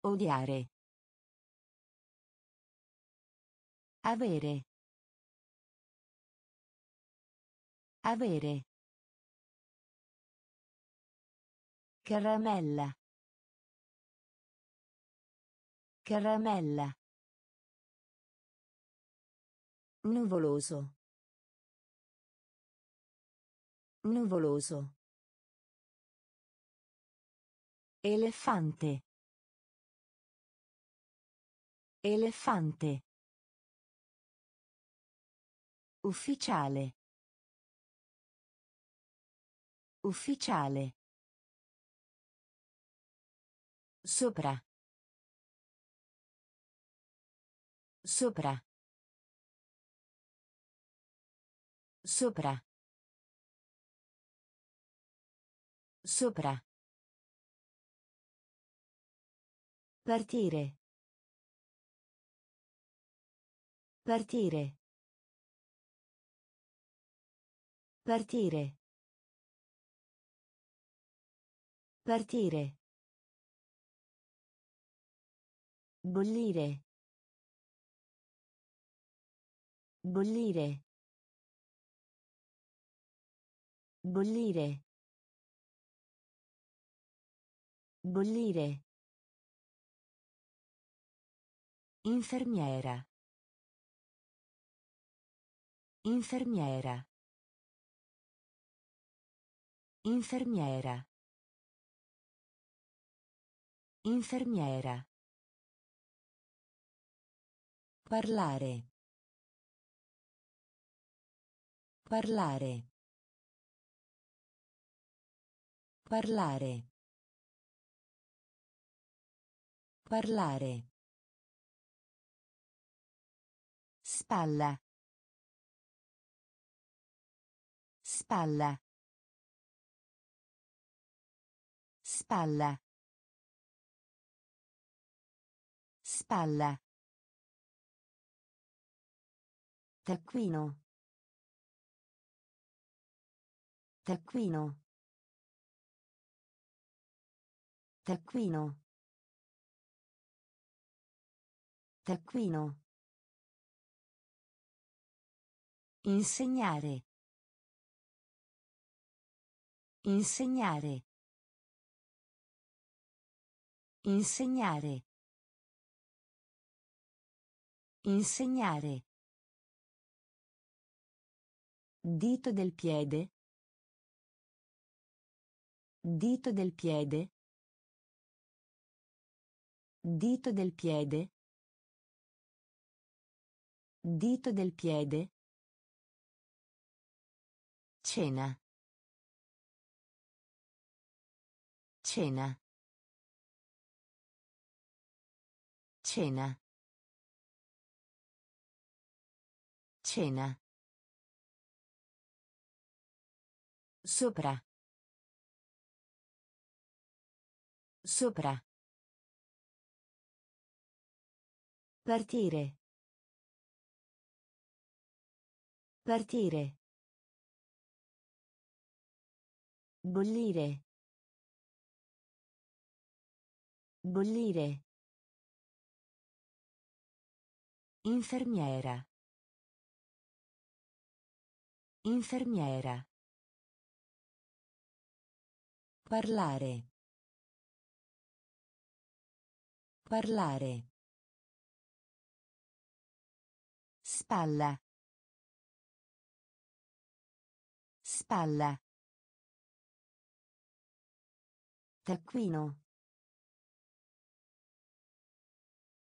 Odiare. Avere. Avere. Caramella. Caramella. Nuvoloso. Nuvoloso. Elefante. Elefante. Ufficiale. Ufficiale. Sopra. Sopra. Sopra. Sopra. Partire. Partire. Partire. Partire. Bollire. Bollire. Bollire. Bollire. Infermiera. Infermiera. Infermiera. Infermiera. Parlare. Parlare. Parlare. Parlare. Spalla. Spalla. Spalla. Spalla. Taccuino. Taccuino. Taccuino. Taccuino. Insegnare. Insegnare. Insegnare. Insegnare. Dito del piede. Dito del piede. Dito del piede. Dito del piede. Cena. Cena. Cena. Cena. Sopra. Sopra. Partire. Partire. Bollire. Bollire. Infermiera. Infermiera. Parlare. Parlare. Spalla. Spalla. Taccuino.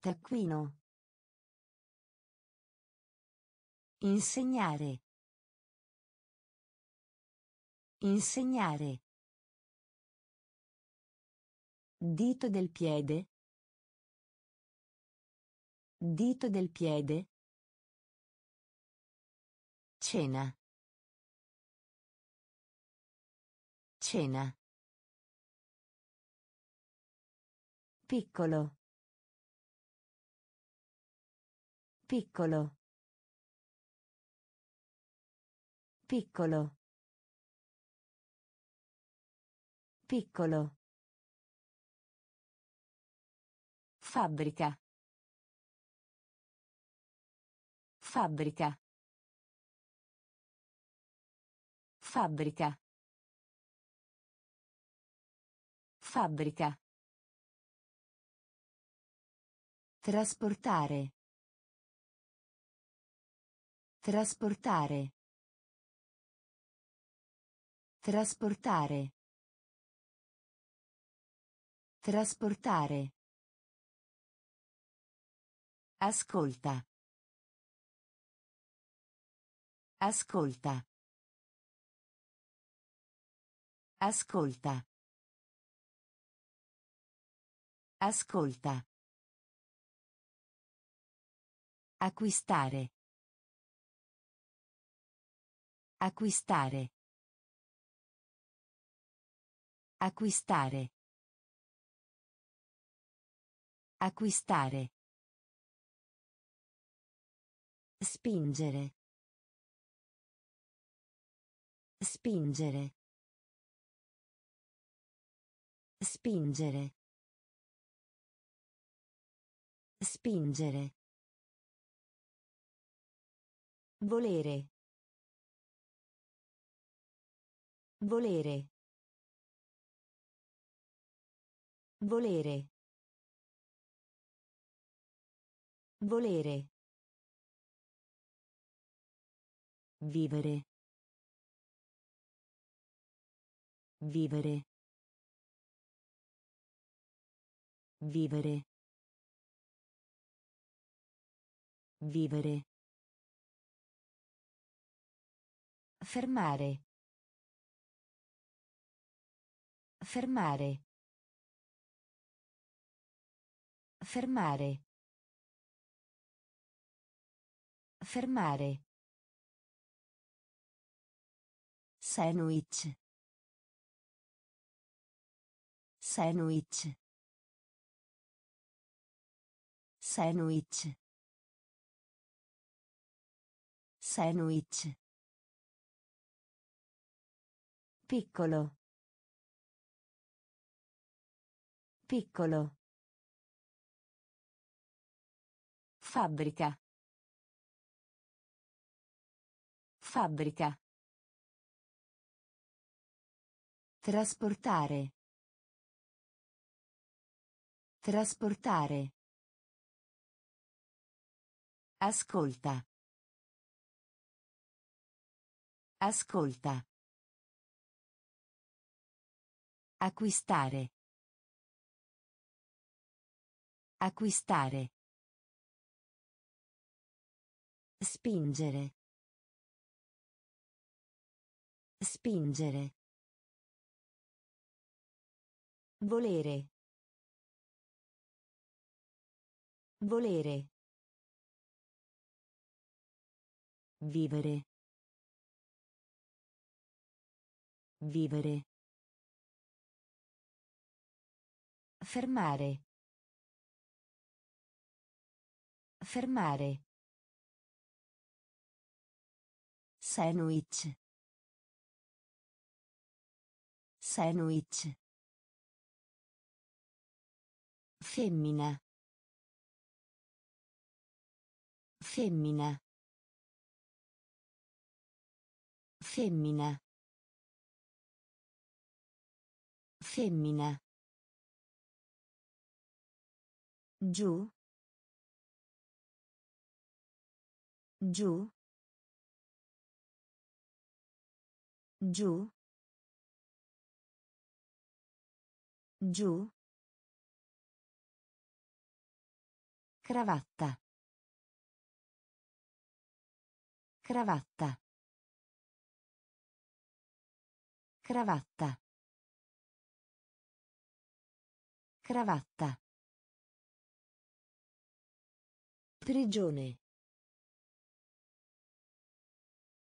Taccuino. Insegnare. Insegnare. Dito del piede. Dito del piede. Cena. Cena. Piccolo. Piccolo. Piccolo. Piccolo. Fabbrica. Fabbrica. Fabbrica. Fabbrica. Trasportare. Trasportare. Trasportare. Trasportare. Ascolta. Ascolta. Ascolta. Ascolta. Acquistare. Acquistare. Acquistare. Acquistare. Spingere. Spingere. Spingere. Spingere. Volere. Volere. Volere. Volere. Vivere. Vivere. Vivere. Vivere. Fermare. Fermare. Fermare. Fermare. Sandwich. Sandwich. Sandwich. Sandwich. Piccolo. Piccolo. Fabbrica. Fabbrica. Trasportare. Trasportare. Ascolta. Ascolta. Acquistare. Acquistare. Spingere. Spingere. Volere. Volere. Vivere. Vivere. Fermare. Fermare. Sandwich. Sandwich. Femmina. Femmina. Femmina. Femmina. Giù. Giù. Giù. Giù. Cravatta. Cravatta. Cravatta. Cravatta. Prigione.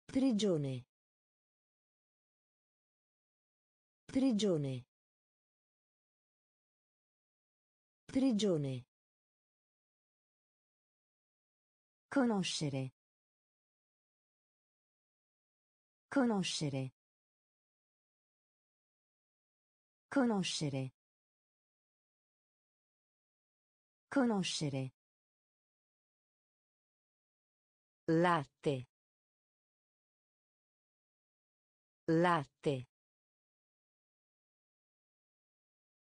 Prigione. Prigione. Prigione. Conoscere. Conoscere. Conoscere. Conoscere. Latte. Latte.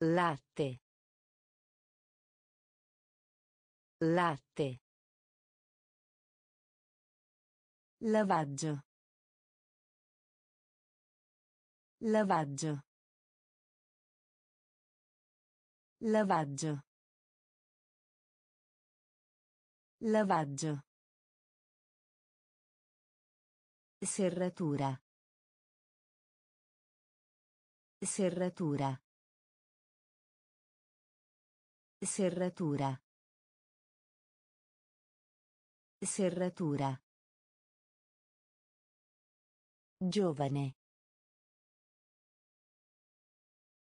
Latte. Latte. Lavaggio. Lavaggio. Lavaggio. Lavaggio. Serratura. Serratura. Serratura. Serratura. Giovane.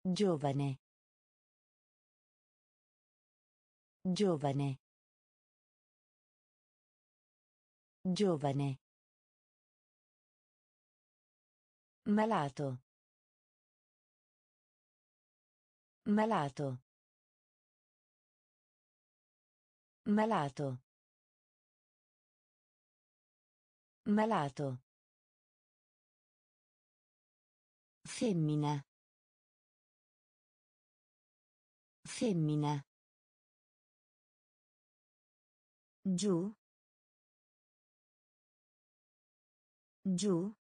Giovane. Giovane. Giovane. Malato. Malato. Malato. Malato. Femmina. Femmina. Giù. Giù.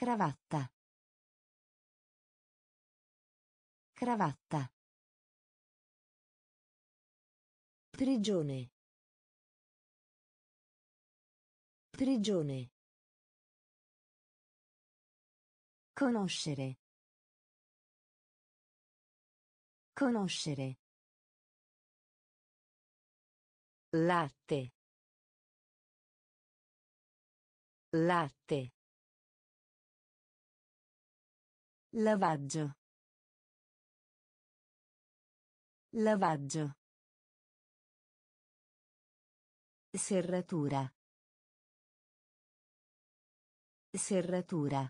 Cravatta. Cravatta. Prigione. Prigione. Conoscere. Conoscere. Latte. Latte. Lavaggio. Lavaggio. Serratura. Serratura.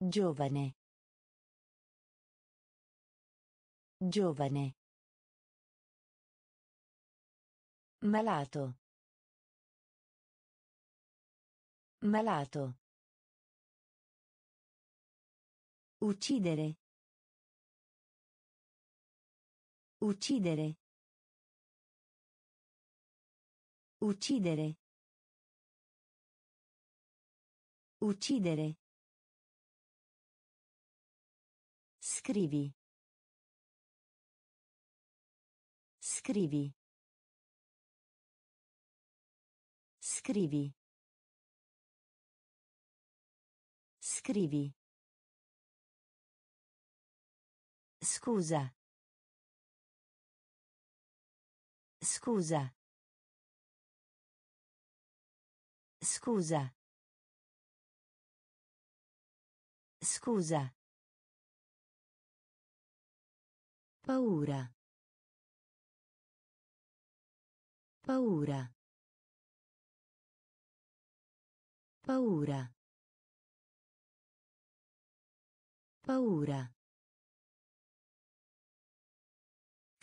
Giovane. Giovane. Malato. Malato. Uccidere. Uccidere. Uccidere. Uccidere. Scrivi. Scrivi. Scrivi. Scrivi. Scusa. Scusa. Scusa. Scusa. Paura. Paura. Paura. Paura.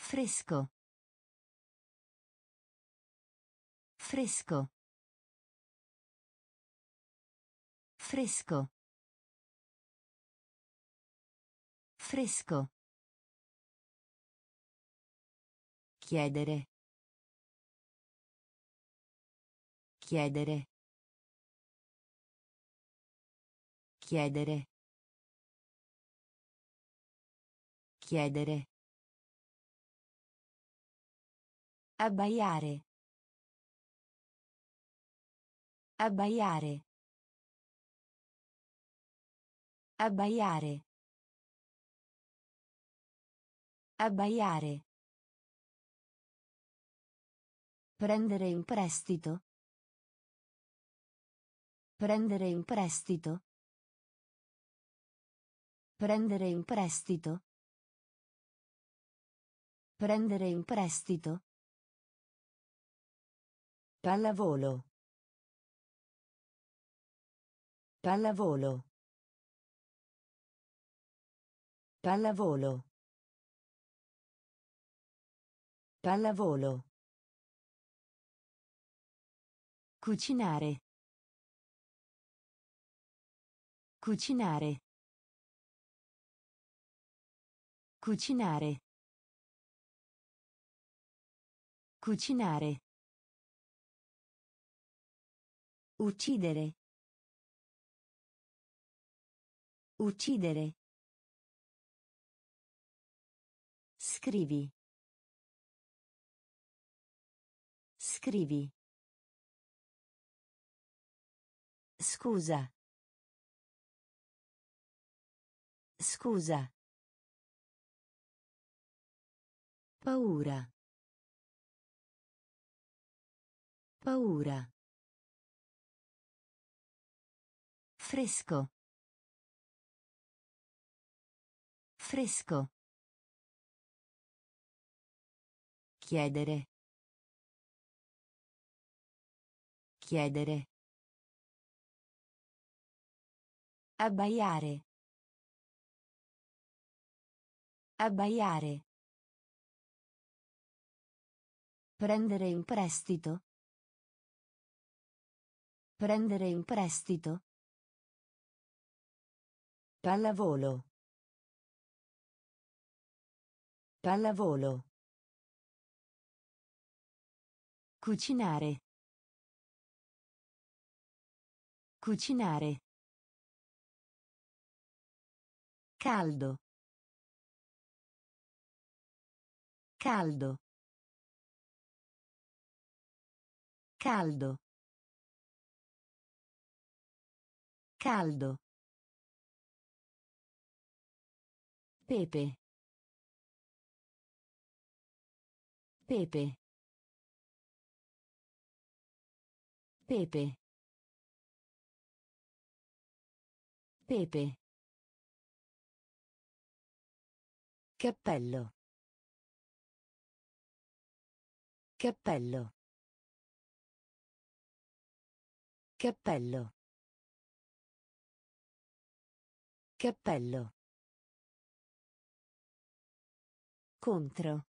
Fresco. Fresco. Fresco. Fresco. Chiedere. Chiedere. Chiedere. Chiedere. Abbaiare. Abbaiare. Abbaiare. Abbaiare. Prendere in prestito. Prendere in prestito. Prendere in prestito. Prendere in prestito. Pallavolo. Pallavolo. Pallavolo. Pallavolo. Cucinare. Cucinare. Cucinare. Cucinare. Uccidere. Uccidere. Scrivi. Scrivi. Scusa. Scusa. Paura. Paura. Fresco. Fresco. Chiedere. Chiedere. Abbaiare. Abbaiare. Prendere in prestito. Prendere in prestito. Pallavolo. Pallavolo. Cucinare. Cucinare. Caldo. Caldo. Caldo. Caldo. Pepe. Pepe. Pepe. Pepe. Cappello. Cappello. Cappello. Cappello. Contro.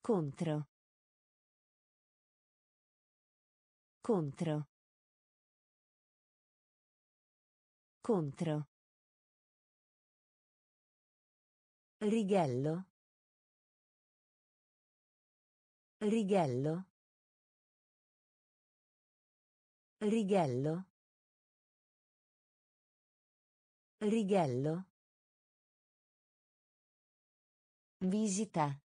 Contro. Contro. Contro. Righello. Righello. Righello. Righello. Visita.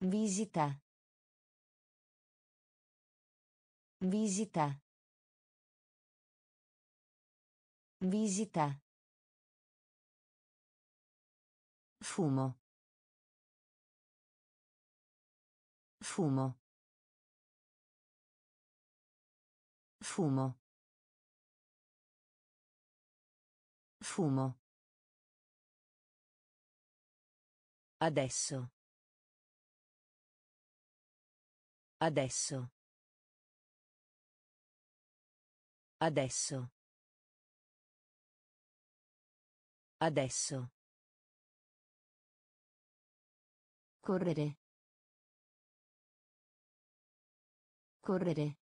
Visita. Visita. Visita. Fumo. Fumo. Fumo. Fumo. Adesso. Adesso. Adesso. Adesso. Correre. Correre.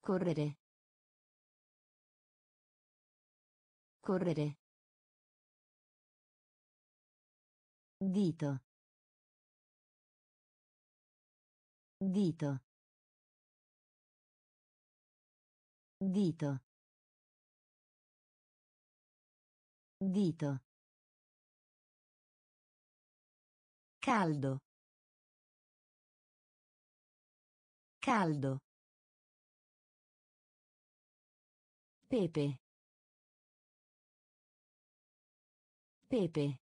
Correre. Correre. Dito. Dito. Dito. Dito. Caldo. Caldo. Pepe. Pepe.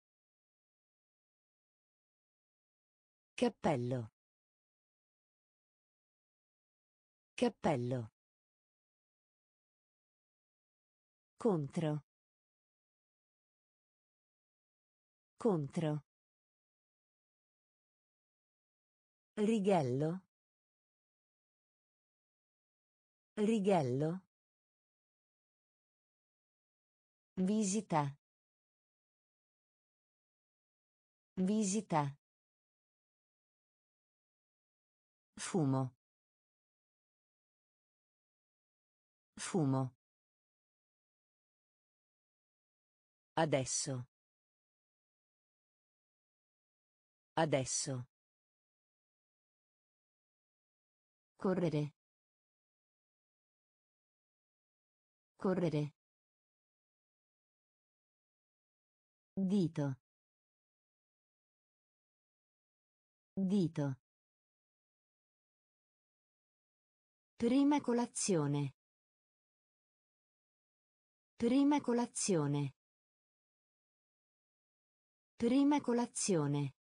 Cappello. Cappello. Contro. Contro. Righello. Righello. Visita. Visita. Fumo. Fumo. Adesso. Adesso. Correre. Correre. Dito. Dito. Prima colazione. Prima colazione. Prima colazione.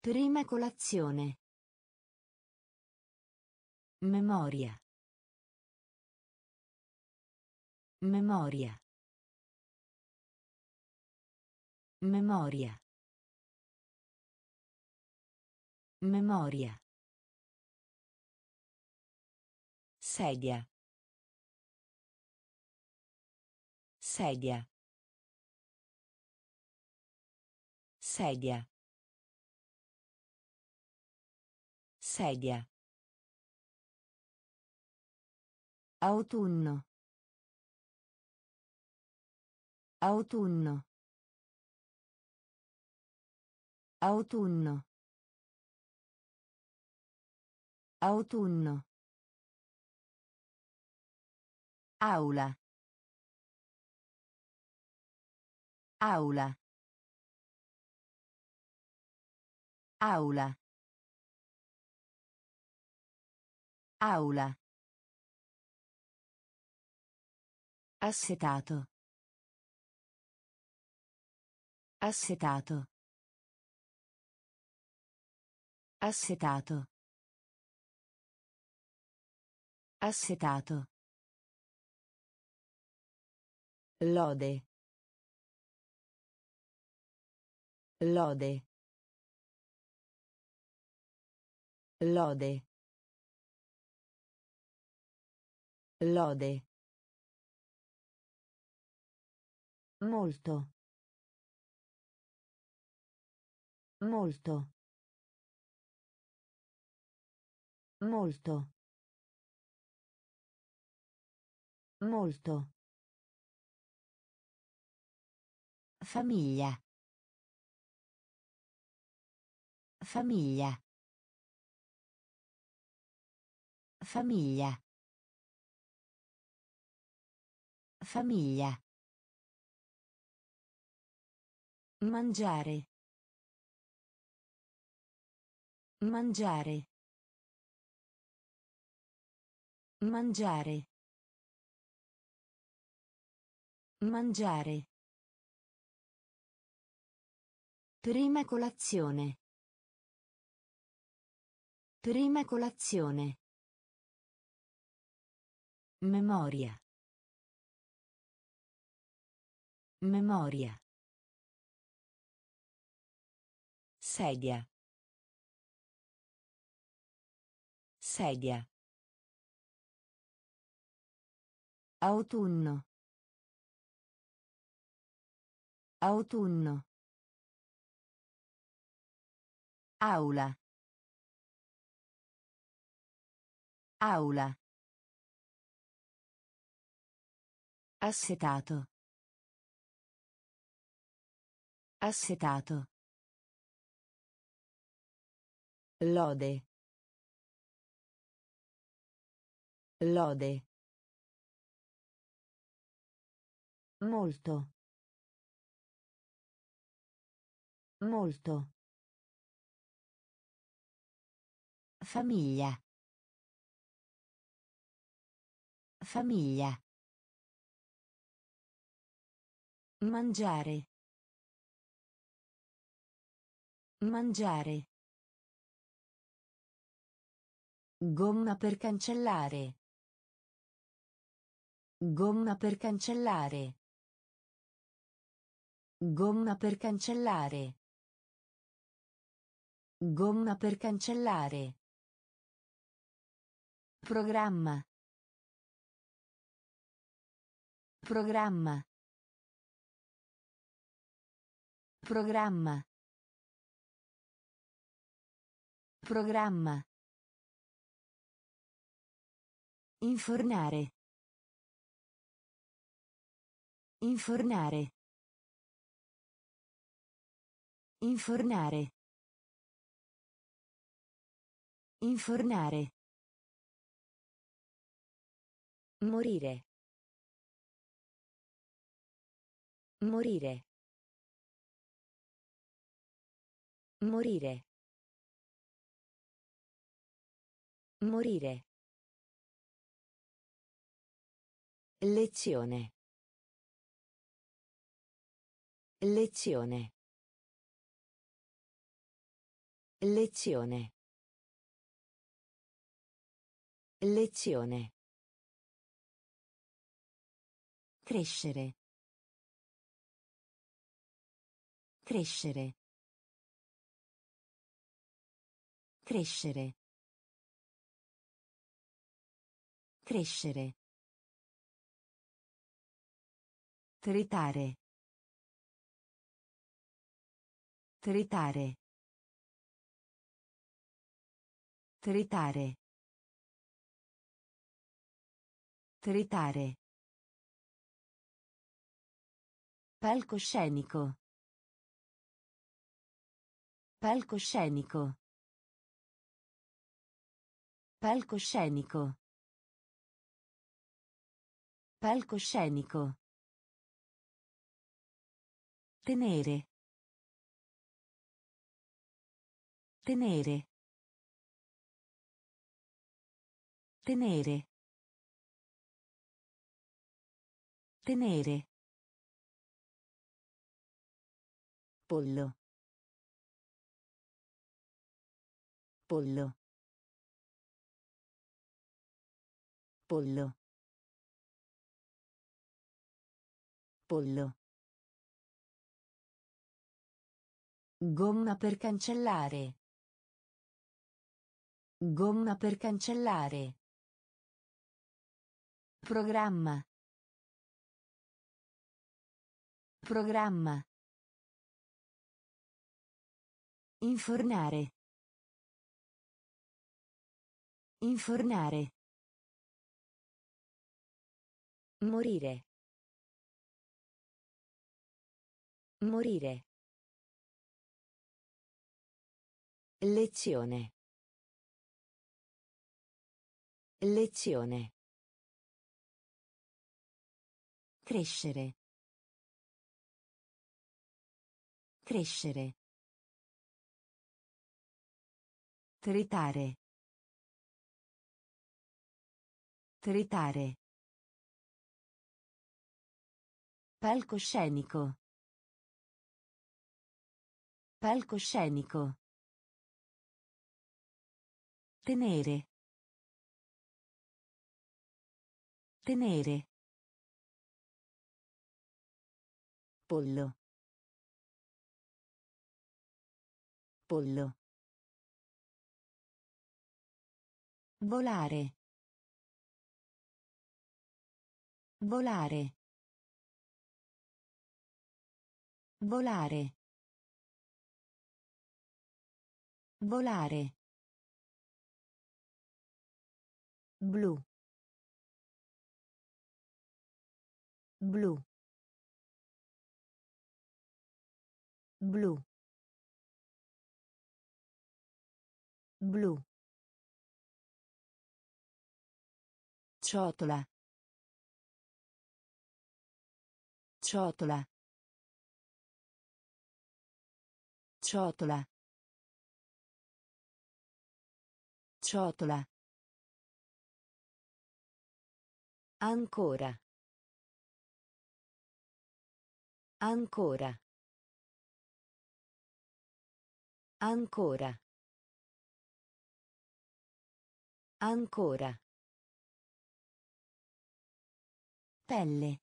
Prima colazione. Memoria. Memoria. Memoria. Memoria. Sedia. Sedia. Sedia. Sedia. Autunno. Autunno. Autunno. Autunno. Aula. Aula. Aula. Aula. Assetato. Assetato. Assetato. Assetato. Lode. Lode. Lode. Lode. Molto. Molto. Molto. Molto. Famiglia. Famiglia. Famiglia. Famiglia. Mangiare. Mangiare. Mangiare. Mangiare. Prima colazione. Prima colazione. Memoria. Memoria. Sedia. Sedia. Autunno. Autunno. Aula. Aula. Assetato. Assetato. Lode. Lode. Molto. Molto. Famiglia. Famiglia. Mangiare. Mangiare. Gomma per cancellare. Gomma per cancellare. Gomma per cancellare. Gomma per cancellare. Programma. Programma. Programma. Programma. Infornare. Infornare. Infornare. Infornare. Morire. Morire. Morire. Morire. Lezione. Lezione. Lezione. Lezione. Crescere. Crescere. Crescere. Crescere. Tritare. Tritare. Tritare. Tritare. Palcoscenico. Palcoscenico. Palcoscenico. Palcoscenico. Tenere. Tenere. Tenere. Tenere. Pollo. Pollo. Pollo. Pollo. Gomma per cancellare. Gomma per cancellare. Programma. Programma. Infornare. Infornare. Morire. Morire. Lezione. Lezione. Crescere. Crescere. Tritare. Tritare. Palcoscenico. Palcoscenico. Tenere. Tenere. Pollo. Pollo. Volare. Volare. Volare. Volare. Blu. Blu. Blu. Blu. Ciotola. Ciotola. Ciotola. Ciotola. Ancora. Ancora. Ancora. Ancora. Pelle.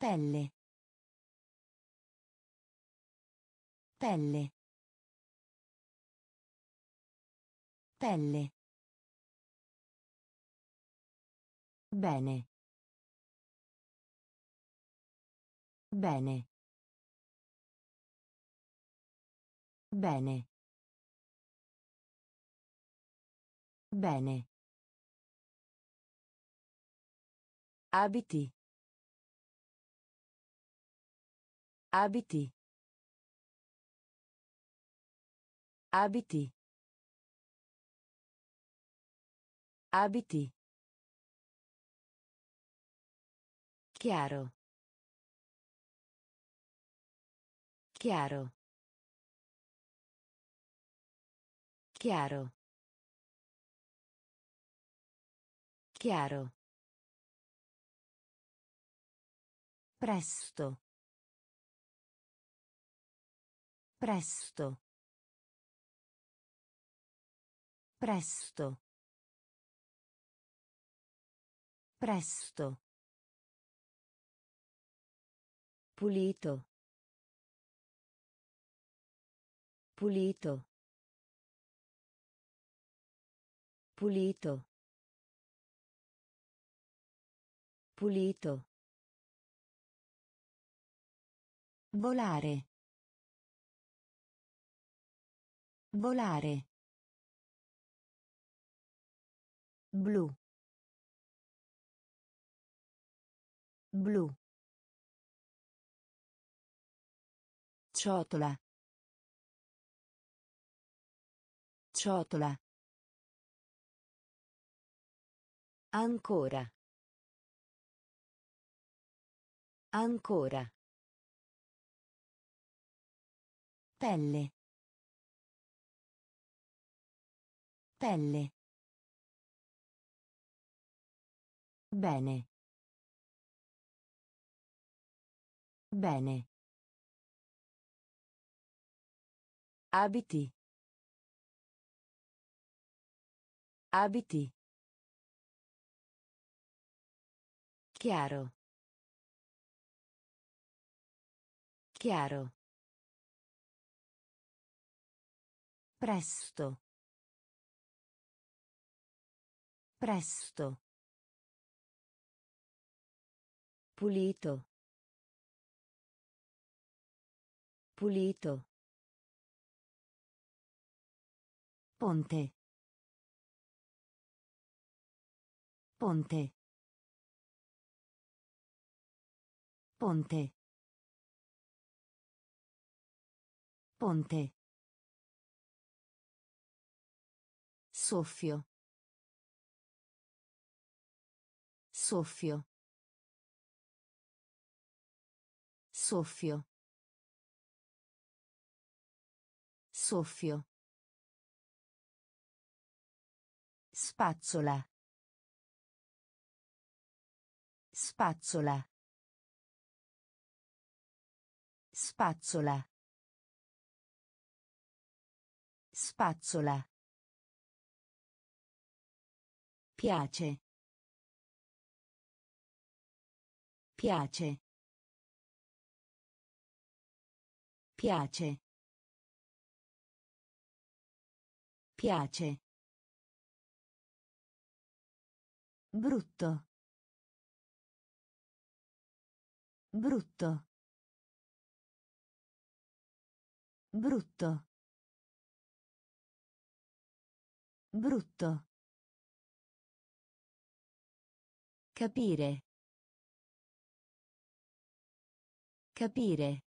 Pelle. Pelle. Pelle. Bene. Bene. Bene. Bene. Abiti. Abiti. Abiti. Abiti. Chiaro. Chiaro. Chiaro. Chiaro. Presto. Presto. Presto. Presto. Pulito. Pulito. Pulito. Pulito. Volare. Volare. Blu. Blu. Ciotola. Ciotola. Ancora. Ancora. Pelle. Pelle. Bene. Bene. Abiti. Abiti. Chiaro. Chiaro. Presto. Presto. Pulito. Pulito. Ponte. Ponte. Ponte. Ponte. Soffio. Soffio. Soffio. Soffio. Spazzola. Spazzola. Spazzola. Spazzola. Piace. Piace. Piace. Piace. Brutto. Brutto. Brutto. Brutto. Capire. Capire.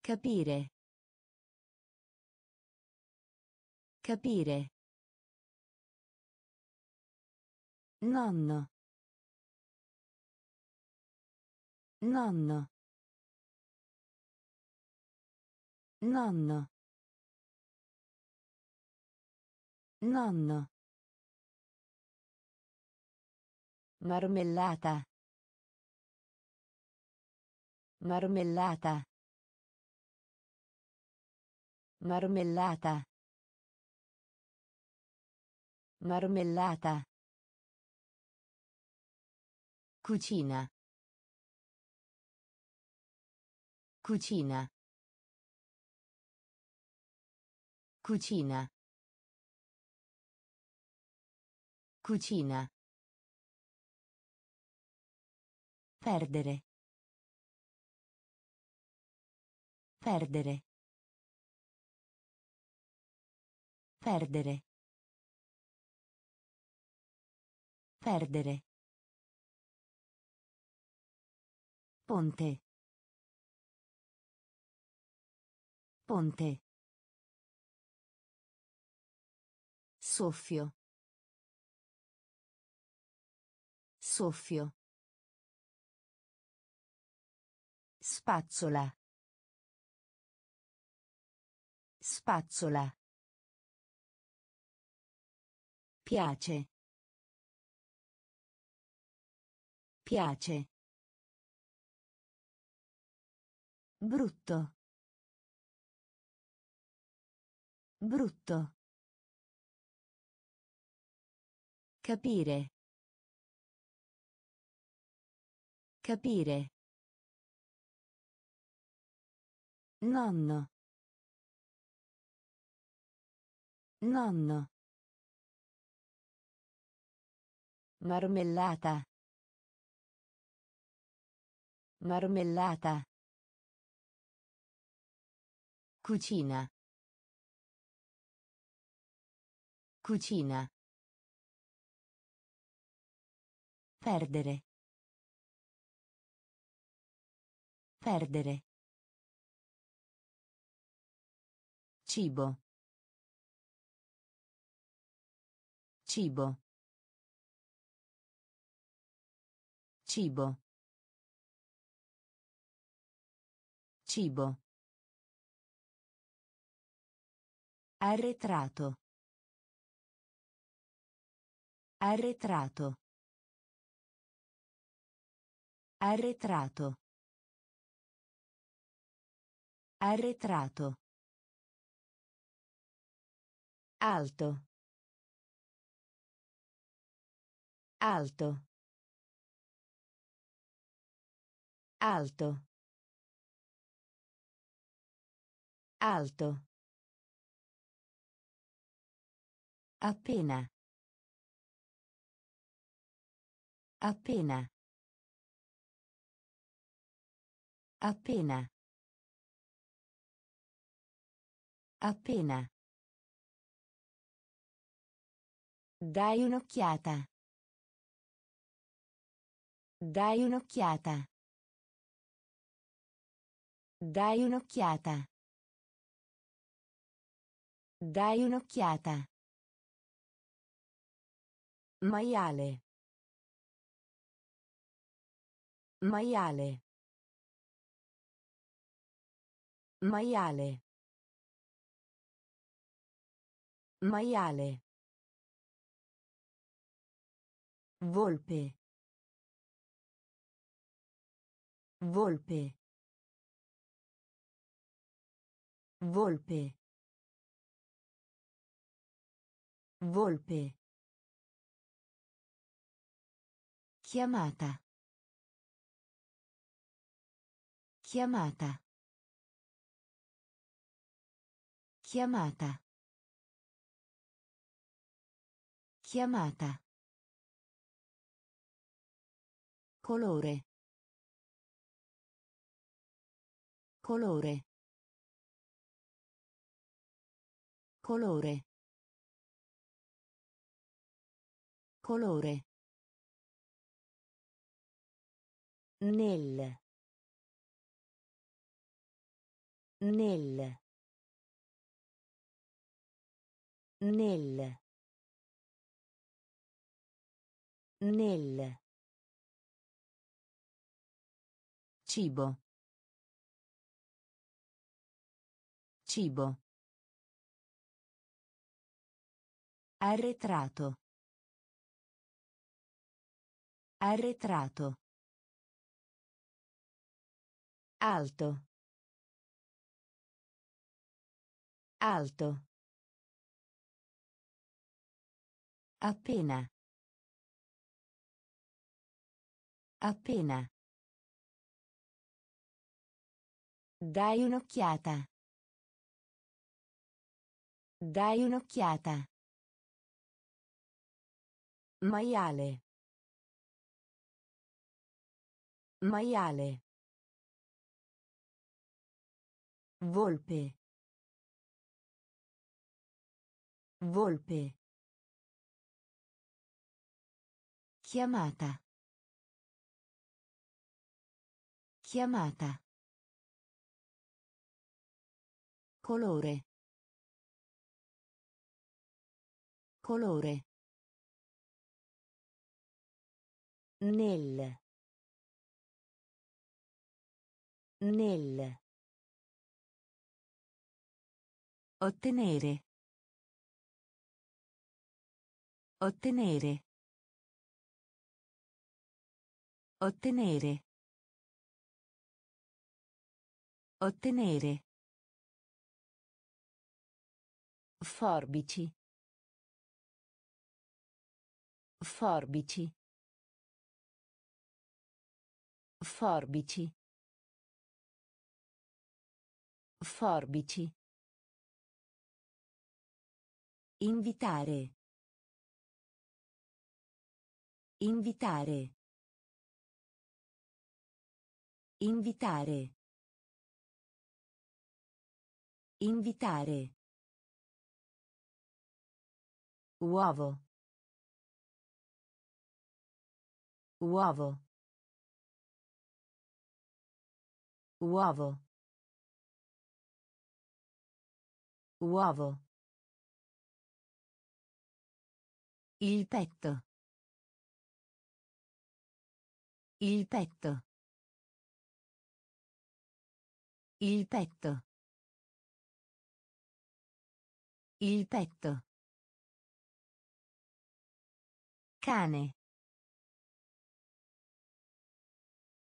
Capire. Capire. Nonno. Nonno. Nonno. Nonno. Marmellata. Marmellata. Marmellata. Marmellata. Cucina. Cucina. Cucina. Cucina. Perdere. Perdere. Perdere. Perdere. Ponte. Ponte. Soffio. Soffio. Spazzola. Spazzola. Piace. Piace. Brutto. Brutto. Capire. Capire. Nonno. Nonno. Marmellata. Marmellata. Cucina. Cucina. Perdere. Perdere. Cibo. Cibo. Cibo. Cibo. Arretrato. Arretrato. Arretrato. Arretrato. Alto. Alto. Alto. Alto. Appena. Appena. Appena. Appena. Dai un'occhiata. Dai un'occhiata. Dai un'occhiata. Dai un'occhiata. Maiale. Maiale. Maiale. Maiale. Volpe. Volpe. Volpe. Volpe. Chiamata. Chiamata. Chiamata. Chiamata. Colore. Colore. Colore. Colore. Nel. Nel. Nel. Nel. Cibo. Cibo. Arretrato. Arretrato. Alto. Alto. Appena. Appena. Dai un'occhiata. Dai un'occhiata. Maiale. Maiale. Volpe. Volpe. Chiamata. Chiamata. Colore. Colore. Nel. Nel. Ottenere. Ottenere. Ottenere. Ottenere. Forbici. Forbici. Forbici. Forbici. Invitare. Invitare. Invitare. Invitare. Uovo. Uovo. Uovo. Uovo. Il petto. Il petto. Il petto. Il petto. Cane.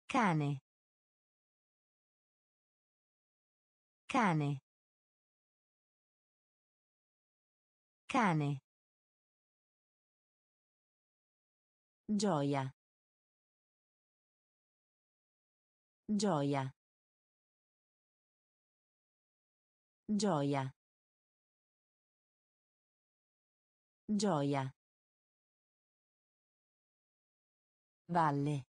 Cane. Cane. Cane. Gioia. Gioia. Gioia. Gioia. Valle.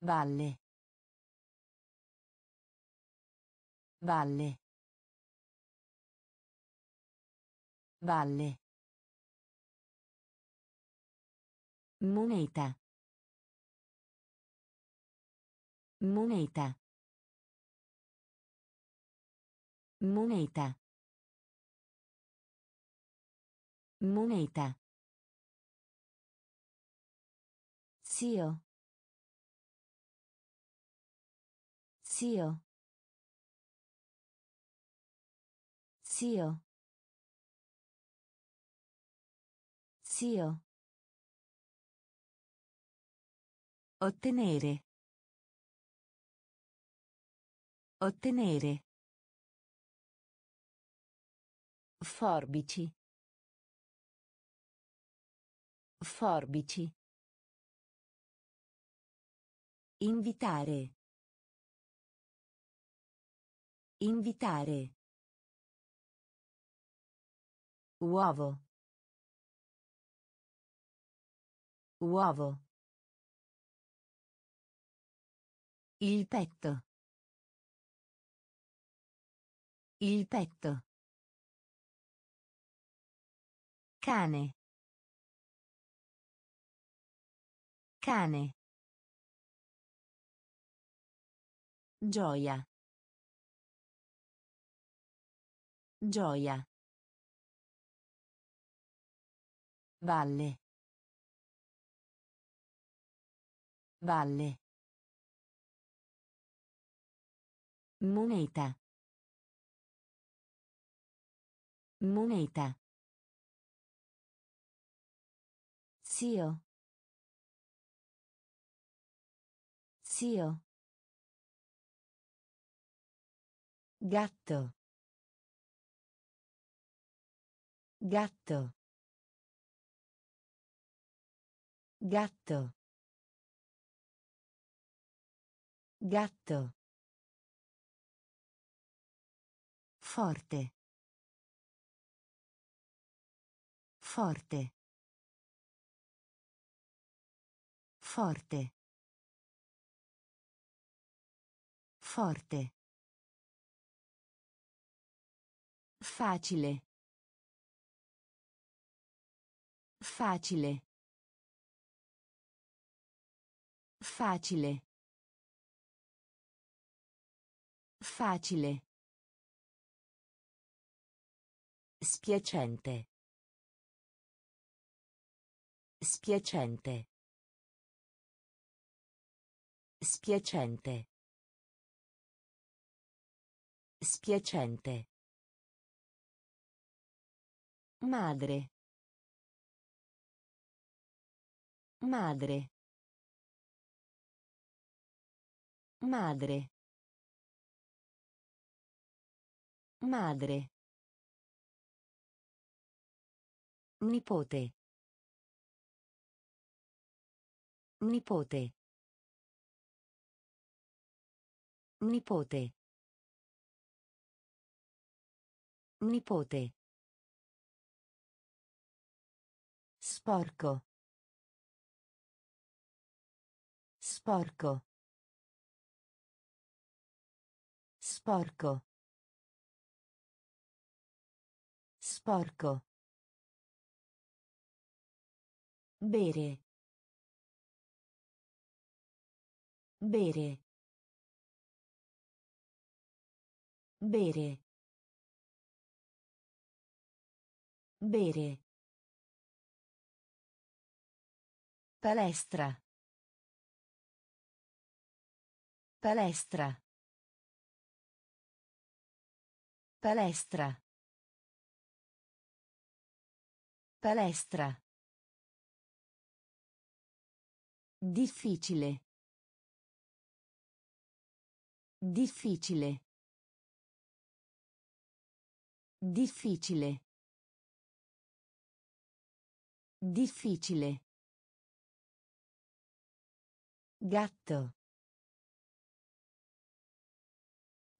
Valle. Valle. Valle. Moneta. Moneta. Moneta. Moneta. Zio. Zio. Zio. Zio. Ottenere. Ottenere. Forbici. Forbici. Invitare. Invitare. Uovo. Uovo. Il petto. Il petto. Cane. Cane. Gioia. Gioia. Valle. Valle. Moneta. Moneta. Zio. Zio. Gatto. Gatto. Gatto. Gatto. Forte. Forte. Forte. Forte. Facile. Facile. Facile. Facile. Spiacente. Spiacente. Spiacente. Spiacente. Madre. Madre. Madre. Madre. Nipote. Nipote. Nipote. Nipote. Sporco. Sporco. Sporco. Sporco. Bere. Bere. Bere. Bere. Palestra. Palestra. Palestra. Palestra. Difficile. Difficile. Difficile. Difficile. Gatto.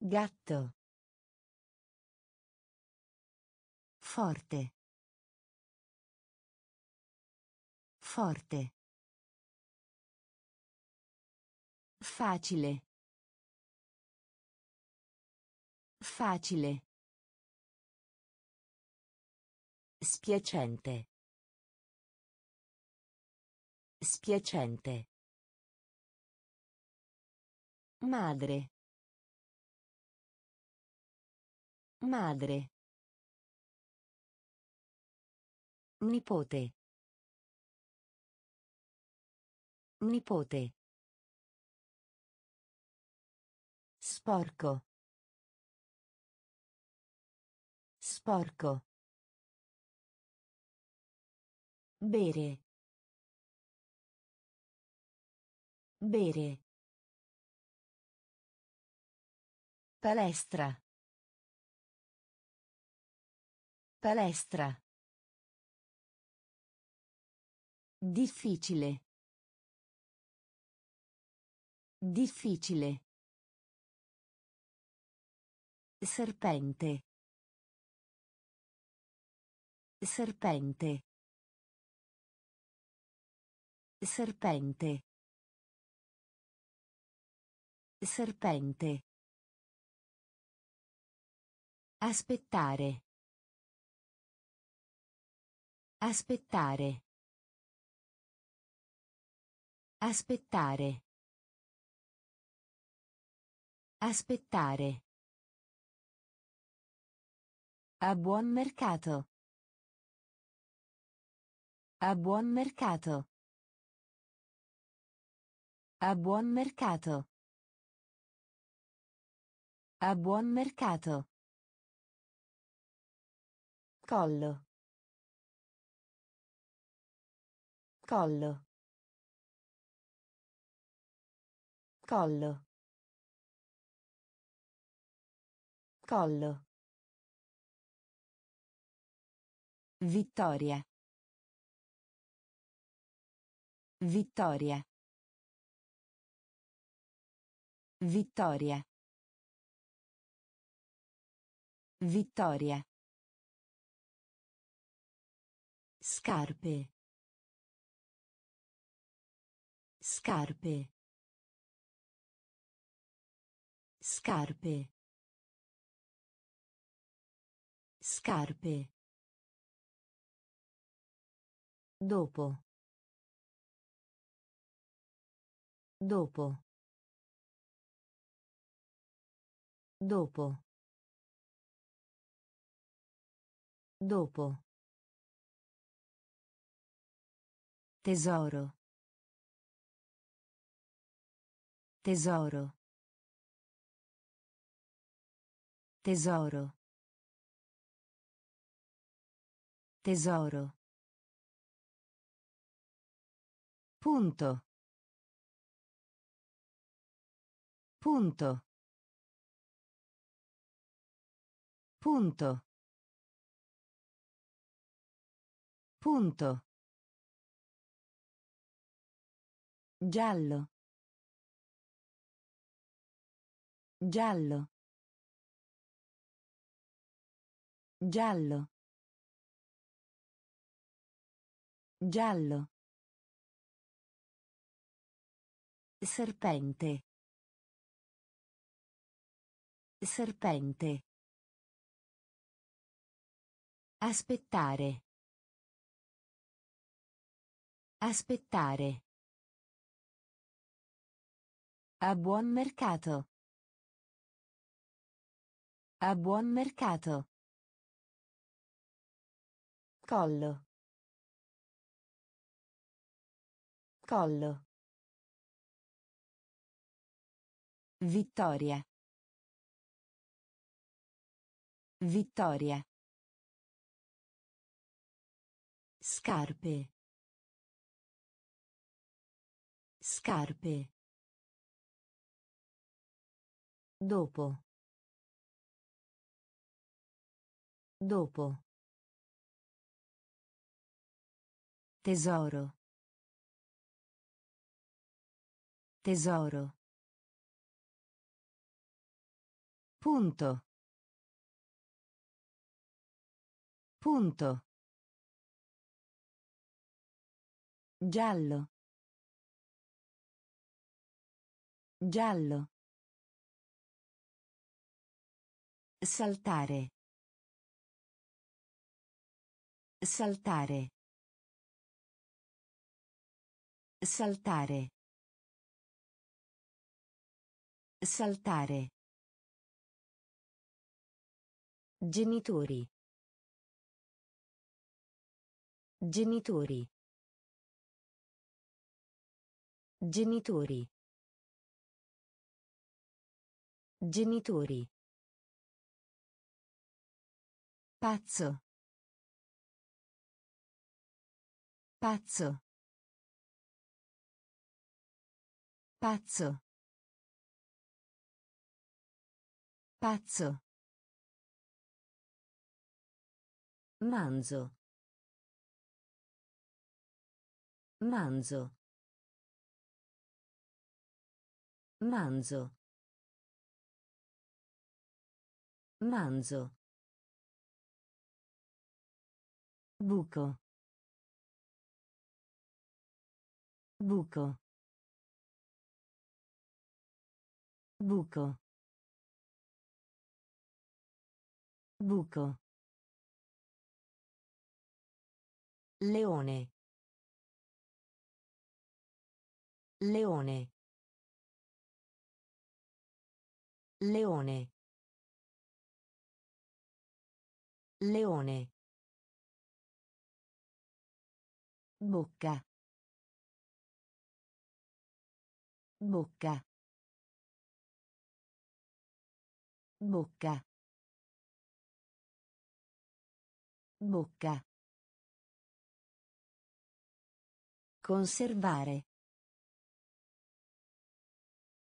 Gatto. Forte. Forte. Facile. Facile. Spiacente. Spiacente. Madre. Madre. Nipote. Nipote. Sporco. Sporco. Bere. Bere. Palestra. Palestra. Difficile. Difficile. Serpente. Serpente. Serpente. Serpente. Aspettare. Aspettare. Aspettare. Aspettare. A buon mercato. A buon mercato. A buon mercato. A buon mercato. Collo. Collo. Collo. Collo. Vittoria. Vittoria. Vittoria. Vittoria. Scarpe. Scarpe. Scarpe. Scarpe. Dopo. Dopo. Dopo. Dopo. Tesoro. Tesoro. Tesoro. Tesoro. Punto. Punto. Punto. Punto. Giallo. Giallo. Giallo. Giallo. Serpente. Serpente. Aspettare. Aspettare. A buon mercato. A buon mercato. Collo. Collo. Vittoria. Vittoria. Scarpe. Scarpe. Dopo. Dopo. Tesoro. Tesoro. Punto. Punto. Giallo. Giallo. Saltare. Saltare. Saltare. Saltare. Genitori. Genitori. Genitori. Genitori. Pazzo. Pazzo. Pazzo. Pazzo. Manzo. Manzo. Manzo. Manzo. Buco. Buco. Buco. Buco. Leone. Leone. Leone. Leone. Bocca. Bocca. Bocca. Bocca. Conservare.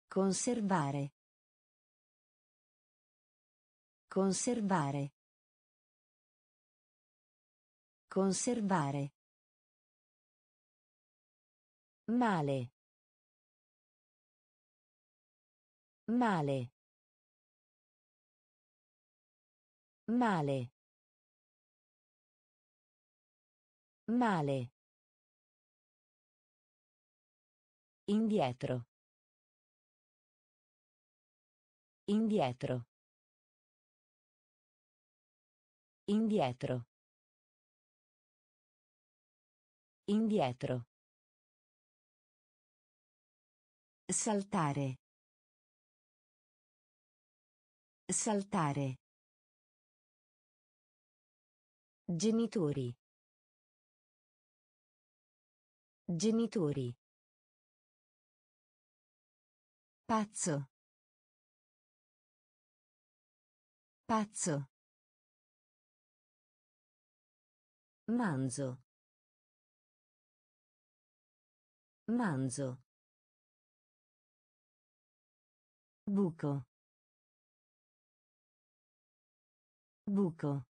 Conservare. Conservare. Conservare. Male. Male. Male. Male. Indietro. Indietro. Indietro. Indietro. Saltare. Saltare. Genitori. Genitori. Pazzo. Pazzo. Manzo. Manzo. Buco. Buco.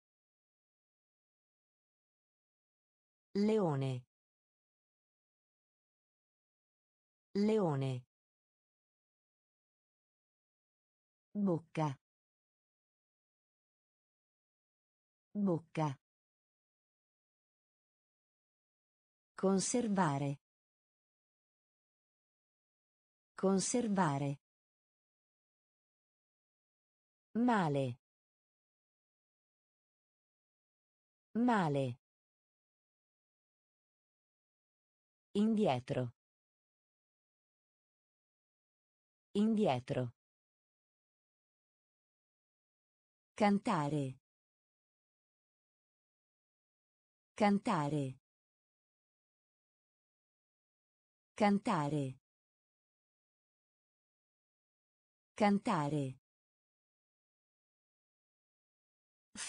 Leone. Leone. Bocca. Bocca. Conservare. Conservare. Male. Male. Indietro. Indietro. Cantare. Cantare. Cantare. Cantare.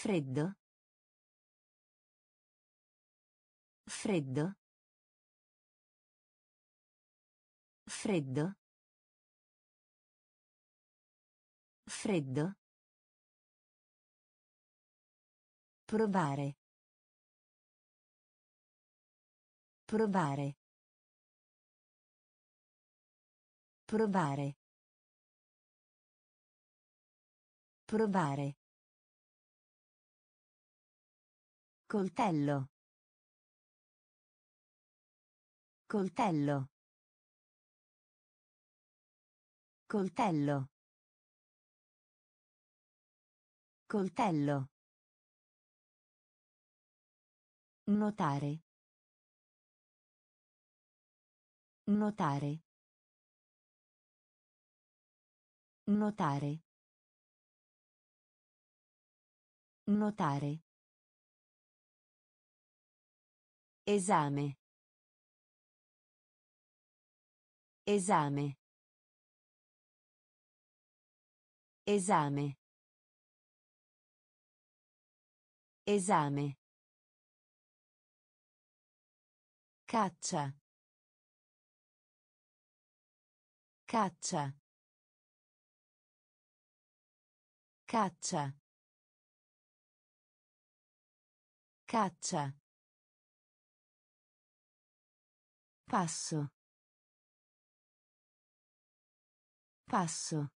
Freddo. Freddo. Freddo. Freddo. Provare. Provare. Provare. Provare. Coltello. Coltello. Coltello. Coltello. Notare. Notare. Notare. Notare. Esame. Esame. Esame. Esame. Caccia. Caccia. Caccia. Caccia. Passo. Passo.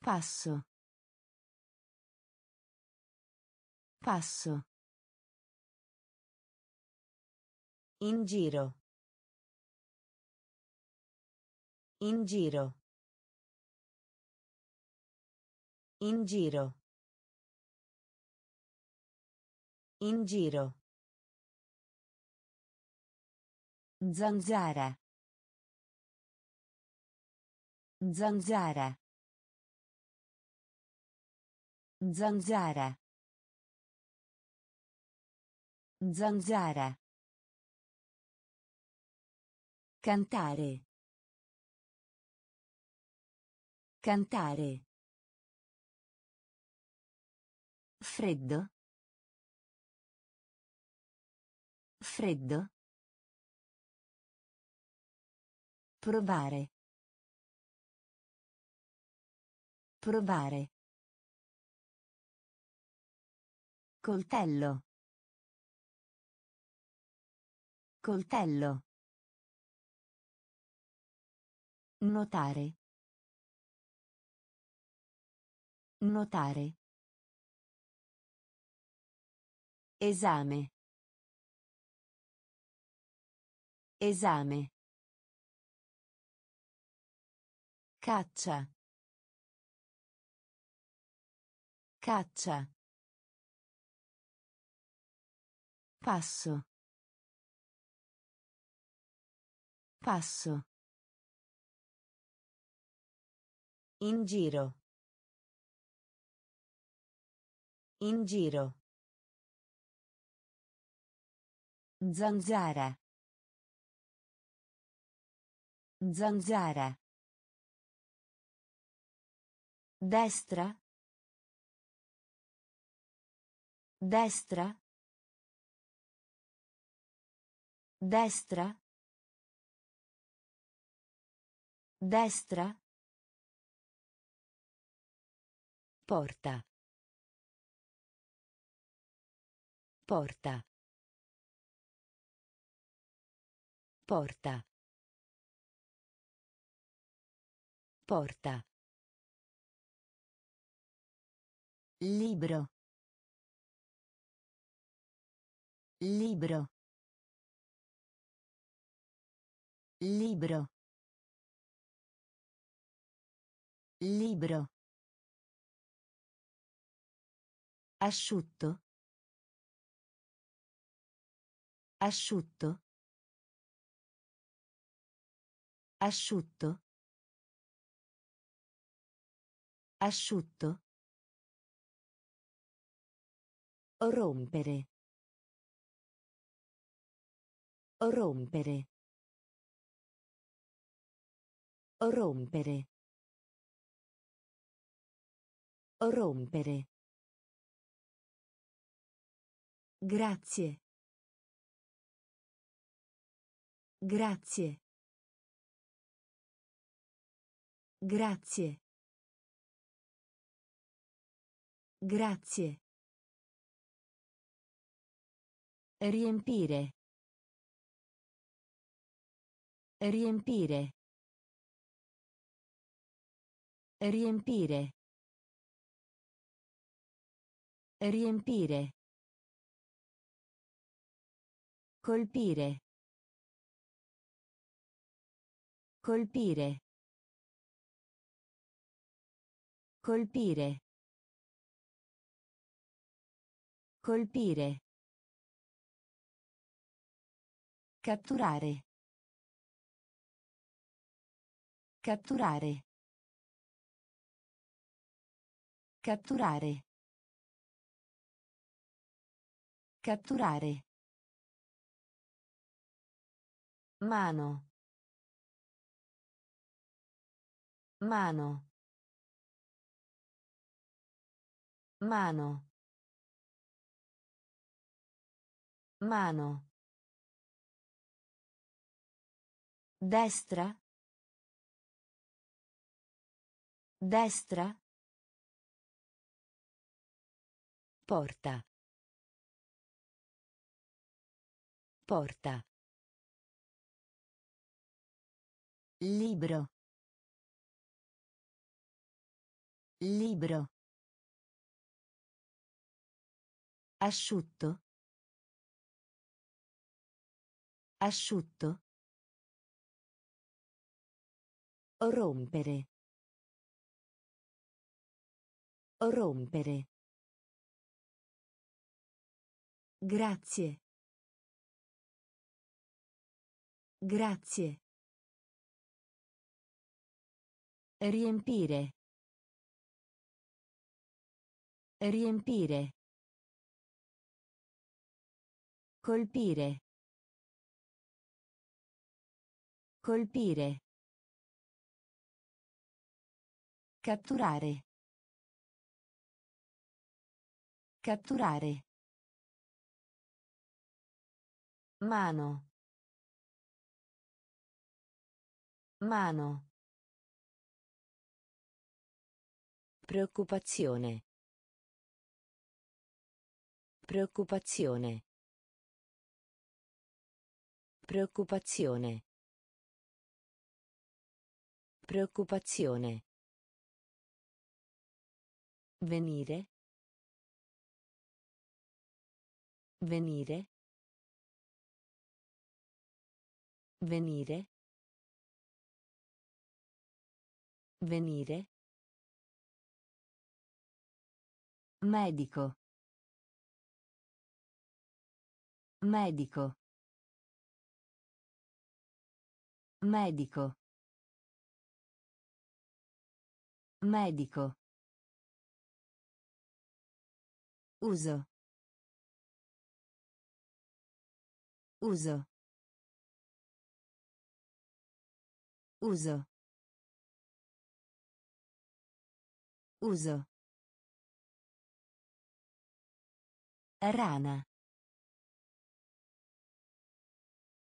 Passo. Passo. In giro. In giro. In giro. In giro. Zanzara. Zanzara. Zanzara. Zanzara. Cantare. Cantare. Freddo. Freddo. Provare. Provare. Coltello. Coltello. Notare. Notare. Esame. Esame. Caccia. Caccia. Passo. Passo. In giro. In giro. Zanzara. Zanzara. Destra. Destra. Destra. Destra. Porta. Porta. Porta. Porta. Libro. Libro. Libro. Libro. Asciutto. Asciutto. Asciutto. Asciutto. Rompere. Rompere. Rompere. Rompere. Grazie. Grazie. Grazie. Grazie. Riempire. Riempire. Riempire. Riempire. Colpire. Colpire. Colpire. Colpire. Catturare. Catturare. Catturare. Catturare. Mano. Mano. Mano. Mano. Destra. Destra. Porta. Porta. Libro. Libro. Asciutto. Asciutto. Rompere. Rompere. Grazie. Grazie. Riempire. Riempire. Colpire. Colpire. Catturare. Catturare. Mano. Mano. Preoccupazione. Preoccupazione. Preoccupazione. Preoccupazione. Venire. Venire. Venire. Venire. Medico. Medico. Medico. Medico. Uso. Uso. Uso. Uso. Rana.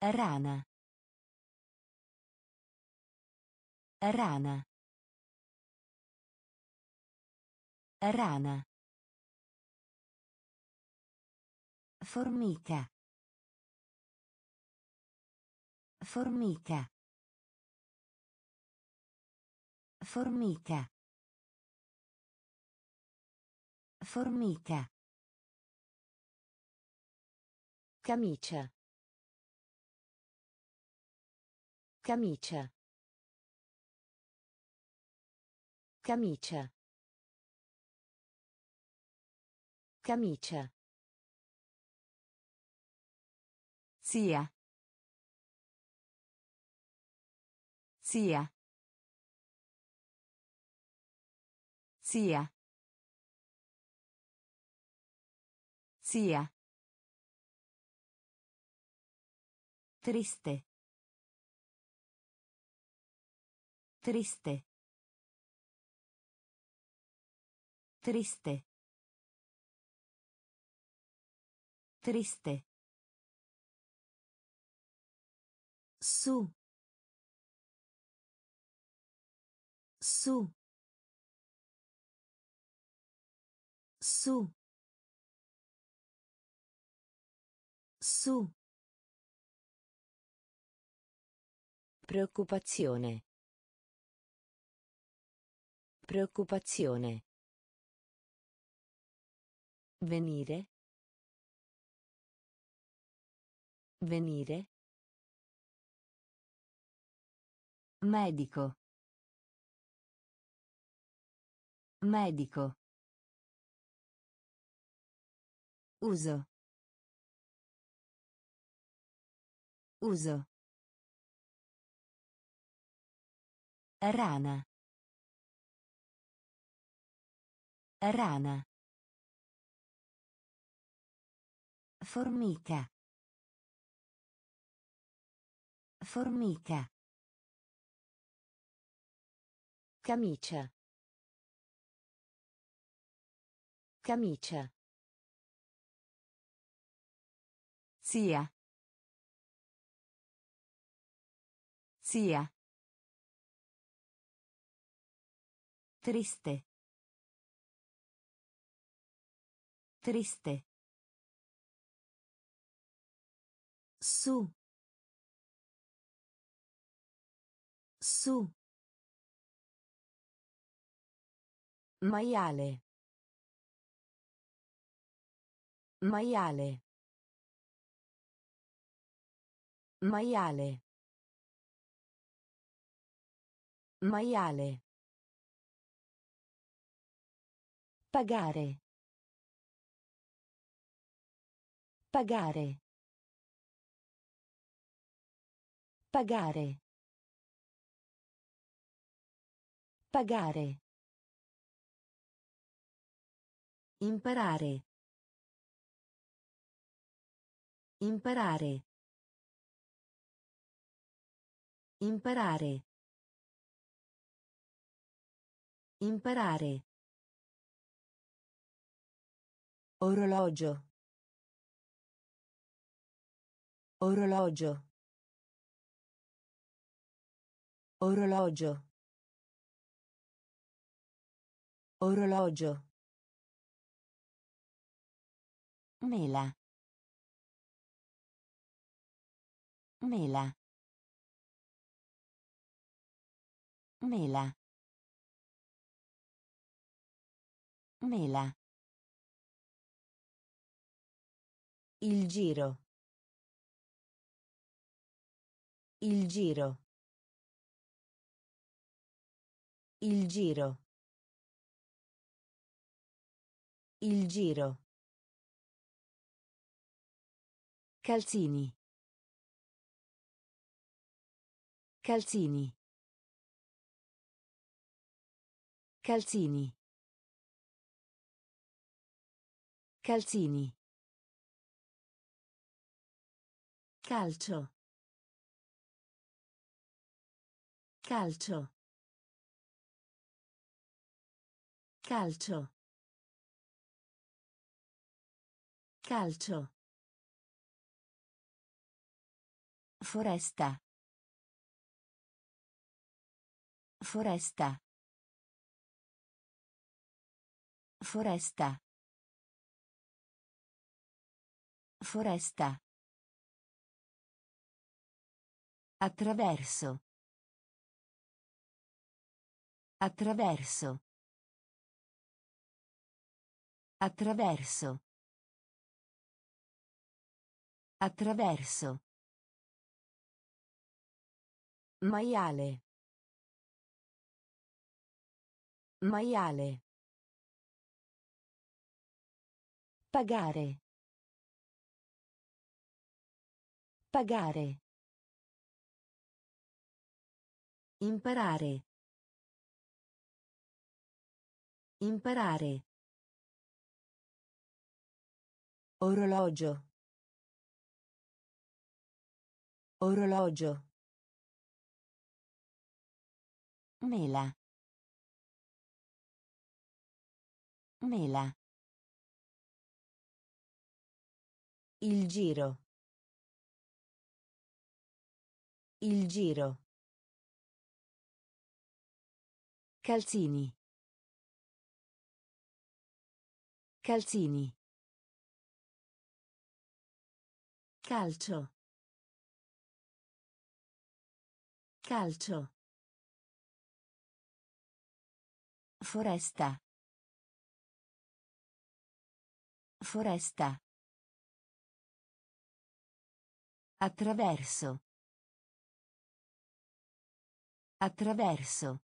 Rana. Rana. Rana. Formica. Formica. Formica. Formica. Camicia. Camicia. Camicia. Camicia. Zia. Zia. Zia. Zia. Triste. Triste. Triste. Triste. Su. Su. Su. Su. Preoccupazione. Preoccupazione. Venire. Venire. Medico. Medico. Uso. Uso. Rana. Rana. Formica. Formica. Camicia. Camicia. Zia. Zia. Triste. Triste. Su. Su. Maiale. Maiale. Maiale. Maiale. Pagare. Pagare. Pagare. Pagare. Imparare. Imparare. Imparare. Imparare. Orologio. Orologio. Orologio. Orologio. Mela. Mela. Mela. Mela. Il giro. Il giro. Il giro. Il giro. Calzini. Calzini. Calzini. Calzini. Calcio. Calcio. Calcio. Calcio. Foresta. Foresta. Foresta. Foresta. Attraverso. Attraverso. Attraverso. Attraverso. Maiale. Maiale. Pagare. Pagare. Imparare. Imparare. Orologio. Orologio. Mela. Mela. Il giro. Il giro. Calzini. Calzini. Calcio. Calcio. Foresta. Foresta. Attraverso. Attraverso.